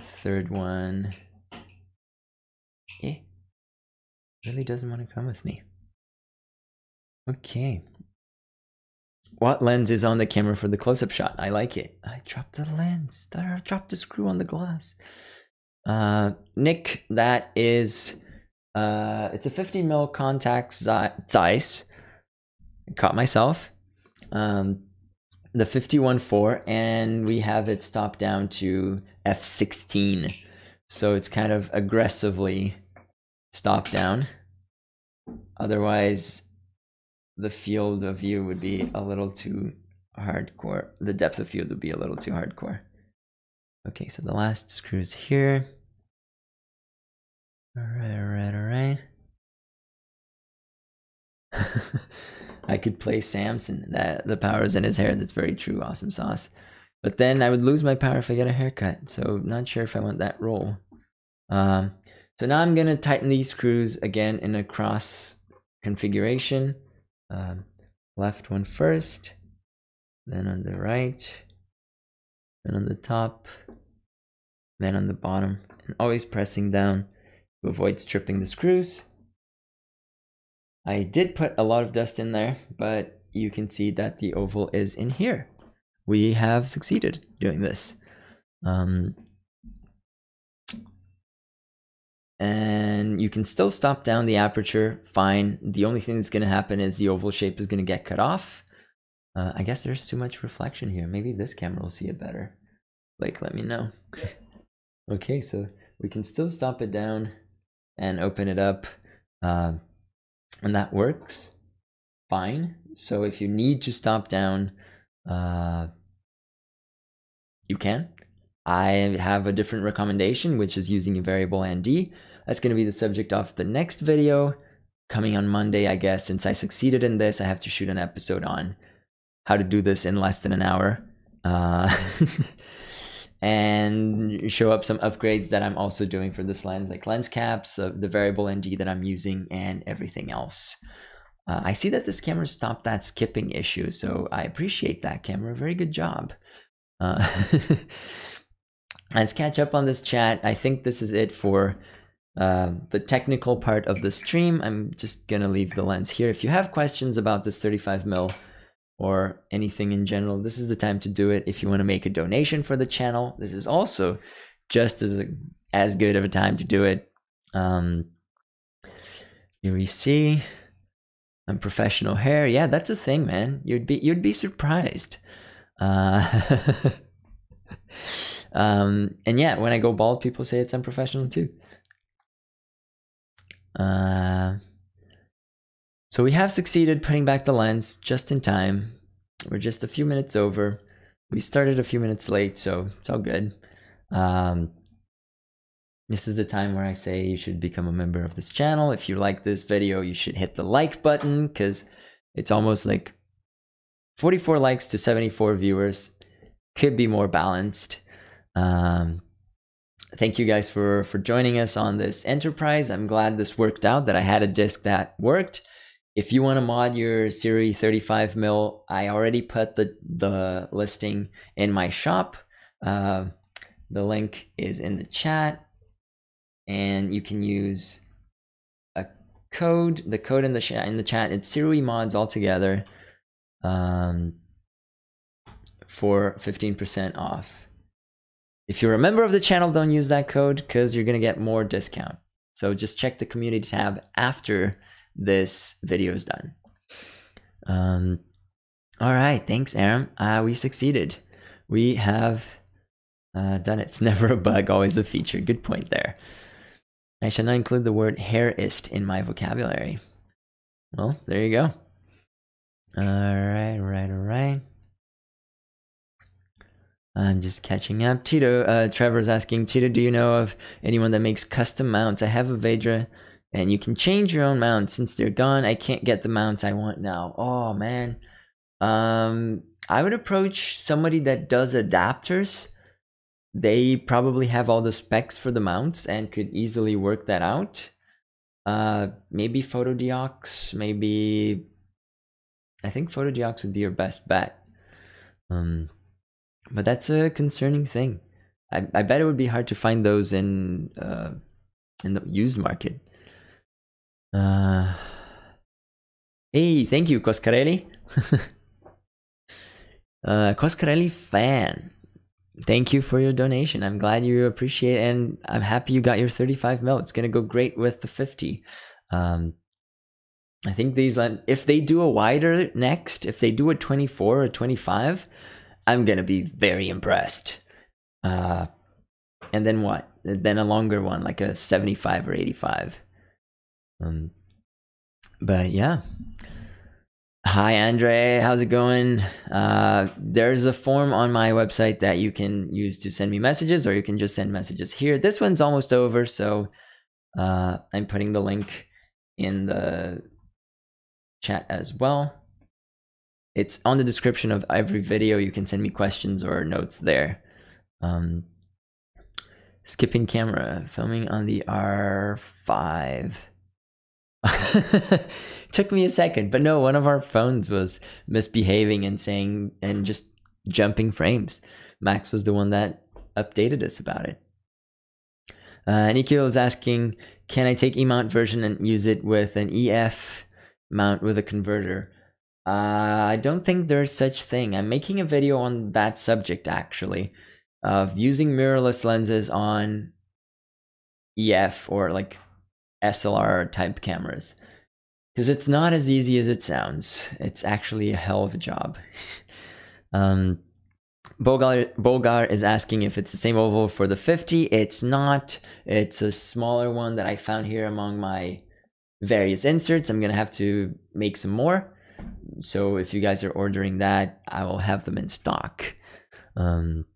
Third one. Eh, really doesn't want to come with me. Okay, what lens is on the camera for the close-up shot? I like it. I dropped the lens. I dropped the screw on the glass. Uh, Nick, that is, uh, it's a 50 mil Contax Zeiss. Caught myself. Um, the 51.4 and we have it stopped down to f16 so it's kind of aggressively stopped down. Otherwise the field of view would be a little too hardcore. The depth of field would be a little too hardcore. Okay so the last screw is here all right all right all right I could play Samson. That the power is in his hair. That's very true. Awesome sauce. But then I would lose my power if I get a haircut. So not sure if I want that role. Um, so now I'm gonna tighten these screws again in a cross configuration. Um, left one first, then on the right, then on the top, then on the bottom, and always pressing down to avoid stripping the screws. I did put a lot of dust in there, but you can see that the oval is in here. We have succeeded doing this. Um, and you can still stop down the aperture fine. The only thing that's going to happen is the oval shape is going to get cut off. Uh, I guess there's too much reflection here. Maybe this camera will see it better. Like, let me know. okay, so we can still stop it down and open it up. Uh, and that works fine. So if you need to stop down, uh, you can. I have a different recommendation, which is using a variable ND. That's going to be the subject of the next video coming on Monday, I guess. Since I succeeded in this, I have to shoot an episode on how to do this in less than an hour. Uh, and show up some upgrades that I'm also doing for this lens, like lens caps, uh, the variable ND that I'm using, and everything else. Uh, I see that this camera stopped that skipping issue, so I appreciate that camera. Very good job. Uh, let's catch up on this chat. I think this is it for uh, the technical part of the stream. I'm just gonna leave the lens here. If you have questions about this 35 mil or anything in general, this is the time to do it. If you want to make a donation for the channel, this is also just as a, as good of a time to do it. Um, here we see unprofessional hair. Yeah, that's a thing, man. You'd be you'd be surprised. Uh, um, and yeah, when I go bald, people say it's unprofessional too. Uh, so we have succeeded putting back the lens just in time. We're just a few minutes over. We started a few minutes late, so it's all good. Um, this is the time where I say you should become a member of this channel. If you like this video, you should hit the like button because it's almost like 44 likes to 74 viewers. Could be more balanced. Um, thank you guys for for joining us on this enterprise. I'm glad this worked out. That I had a disc that worked if you want to mod your Sirui 35 mil, I already put the, the listing in my shop. Uh, the link is in the chat and you can use a code, the code in the, chat, in the chat, it's Sirui mods altogether um, for 15% off. If you're a member of the channel, don't use that code because you're going to get more discount. So just check the community tab after this video is done. Um, all right, thanks, Aaron. Uh, we succeeded. We have uh, done it. It's never a bug, always a feature. Good point there. I shall not include the word hairist in my vocabulary. Well, there you go. All right, right, all right. I'm just catching up. Tito, uh, Trevor's asking, Tito, do you know of anyone that makes custom mounts? I have a Veydra and you can change your own mounts. Since they're gone i can't get the mounts i want now. Oh man. Um i would approach somebody that does adapters. They probably have all the specs for the mounts and could easily work that out. Uh maybe Fotodiox maybe i think Fotodiox would be your best bet. Um but that's a concerning thing. I, I bet it would be hard to find those in uh in the used market uh, hey, thank you, Coscarelli. uh, Coscarelli fan. Thank you for your donation. I'm glad you appreciate and I'm happy you got your 35 mil. It's gonna go great with the 50. Um, I think these if they do a wider next, if they do a 24 or 25, I'm gonna be very impressed. Uh, and then what? Then a longer one, like a 75 or 85. Um, but yeah. Hi, Andre. How's it going? Uh, there's a form on my website that you can use to send me messages, or you can just send messages here. This one's almost over, so uh, I'm putting the link in the chat as well. It's on the description of every video. You can send me questions or notes there. Um, skipping camera, filming on the R5. Took me a second, but no, one of our phones was misbehaving and saying and just jumping frames. Max was the one that updated us about it. Uh, Nikhil is asking, can I take E-mount version and use it with an EF mount with a converter? Uh, I don't think there's such thing. I'm making a video on that subject actually, of using mirrorless lenses on EF or like SLR type cameras. Because it's not as easy as it sounds. It's actually a hell of a job. um, Bogar, Bogar is asking if it's the same oval for the 50. It's not. It's a smaller one that I found here among my various inserts. I'm going to have to make some more. So if you guys are ordering that, I will have them in stock. Um,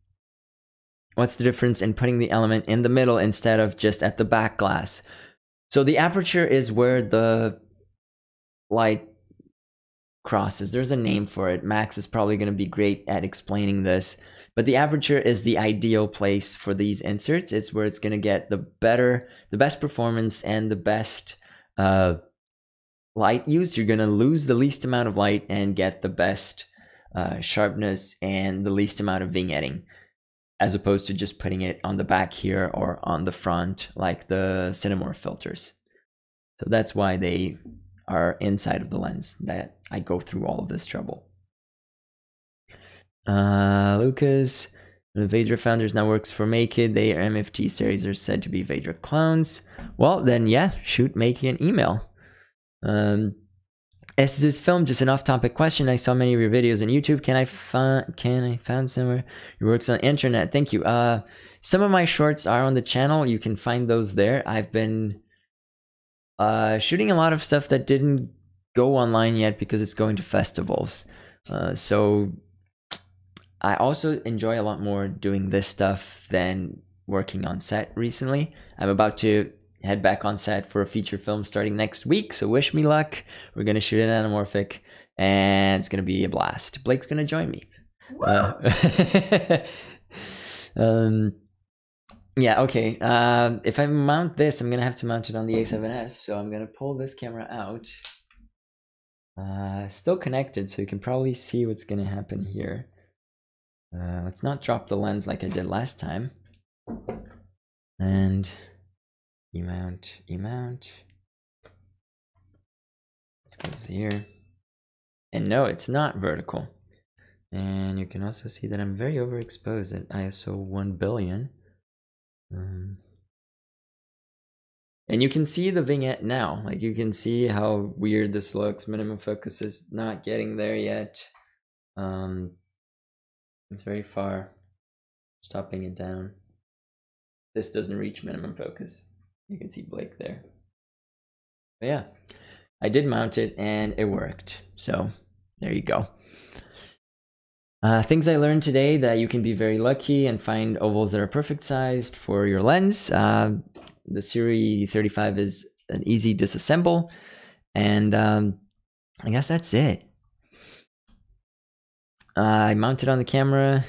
what's the difference in putting the element in the middle instead of just at the back glass? So the aperture is where the light crosses. There's a name for it. Max is probably going to be great at explaining this. But the aperture is the ideal place for these inserts. It's where it's going to get the better, the best performance and the best uh, light use. You're going to lose the least amount of light and get the best uh, sharpness and the least amount of vignetting as opposed to just putting it on the back here or on the front like the Cinemorph filters. So that's why they are inside of the lens that I go through all of this trouble. Uh, Lucas, the Veydra founders now works for Meike. Their MFT series are said to be Veydra clones. Well, then yeah, shoot Meike an email. Um, is this film just an off-topic question? I saw many of your videos on YouTube. Can I find? Can I found somewhere your works on internet? Thank you. Uh, some of my shorts are on the channel. You can find those there. I've been uh, shooting a lot of stuff that didn't go online yet because it's going to festivals. Uh, so I also enjoy a lot more doing this stuff than working on set recently. I'm about to head back on set for a feature film starting next week, so wish me luck. We're going to shoot an anamorphic and it's going to be a blast. Blake's going to join me. Uh, um, yeah, okay. Uh, if I mount this, I'm going to have to mount it on the A7S, so I'm going to pull this camera out. Uh, still connected, so you can probably see what's going to happen here. Uh, let's not drop the lens like I did last time. And E-mount, E-mount. Let's go here. And no, it's not vertical. And you can also see that I'm very overexposed at ISO 1 billion. Um, and you can see the vignette now. Like you can see how weird this looks. Minimum focus is not getting there yet. Um, it's very far. Stopping it down. This doesn't reach minimum focus. You can see Blake there. But yeah, I did mount it and it worked. So there you go. Uh, things I learned today that you can be very lucky and find ovals that are perfect sized for your lens. Uh, the Sirui 35 is an easy disassemble. And um, I guess that's it. Uh, I mounted on the camera.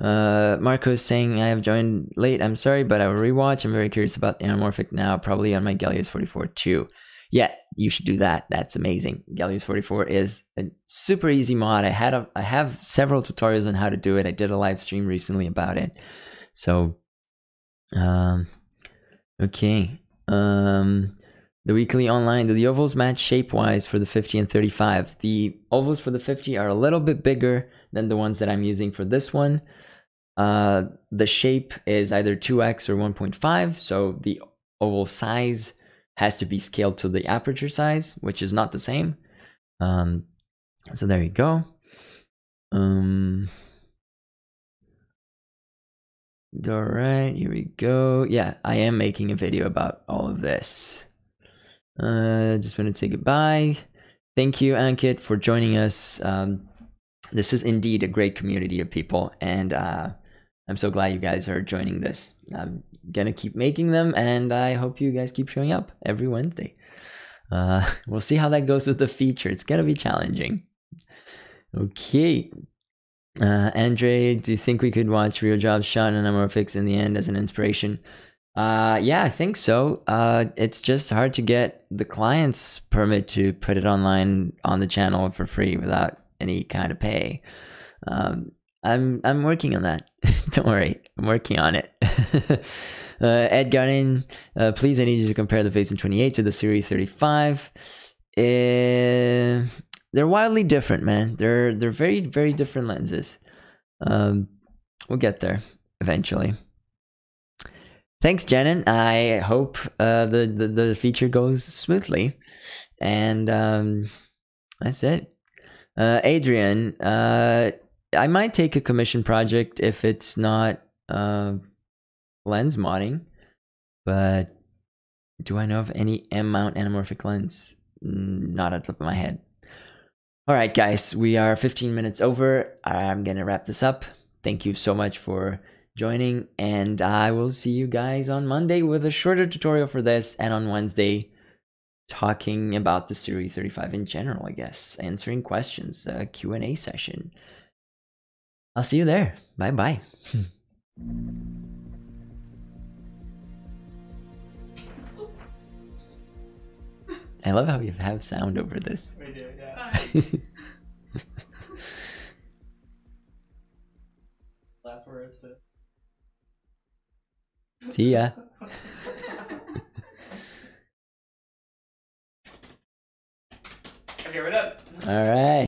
Uh, Marco is saying I have joined late. I'm sorry, but I will rewatch. I'm very curious about anamorphic now, probably on my Gelios 44 too. Yeah, you should do that. That's amazing. Gelios 44 is a super easy mod. I had a, I have several tutorials on how to do it. I did a live stream recently about it. So, um, okay. Um, the weekly online, do the ovals match shape wise for the 50 and 35? The ovals for the 50 are a little bit bigger than the ones that I'm using for this one. Uh, the shape is either 2x or 1.5, so the oval size has to be scaled to the aperture size, which is not the same. Um, so there you go. Um, all right, here we go. Yeah, I am making a video about all of this. Uh, just want to say goodbye. Thank you, Ankit, for joining us. Um, this is indeed a great community of people, and uh, I'm so glad you guys are joining this. I'm gonna keep making them, and I hope you guys keep showing up every Wednesday. Uh, we'll see how that goes with the feature. It's gonna be challenging. Okay. Uh, Andre, do you think we could watch Real Jobs shot in anamorphics in the end as an inspiration? Uh, yeah, I think so. Uh, it's just hard to get the client's permit to put it online on the channel for free without any kind of pay. Um, I'm I'm working on that. Don't worry, I'm working on it. uh, Ed Garin, uh, please, I need you to compare the Vazen 28 to the Sirui's 35. Uh, they're wildly different, man. They're they're very very different lenses. Um, we'll get there eventually. Thanks, Jenin. I hope uh, the, the the feature goes smoothly, and um, that's it. Uh, Adrian, uh, I might take a commission project if it's not uh, lens modding, but do I know of any M mount anamorphic lens? Not at the top of my head. All right, guys, we are 15 minutes over. I'm going to wrap this up. Thank you so much for joining, and I will see you guys on Monday with a shorter tutorial for this, and on Wednesday, talking about the Sirui's 35 in general, I guess, answering questions, a Q&A session. I'll see you there. Bye bye. I love how you have sound over this. We do, yeah. Last words to. See ya. okay, we're done. All right.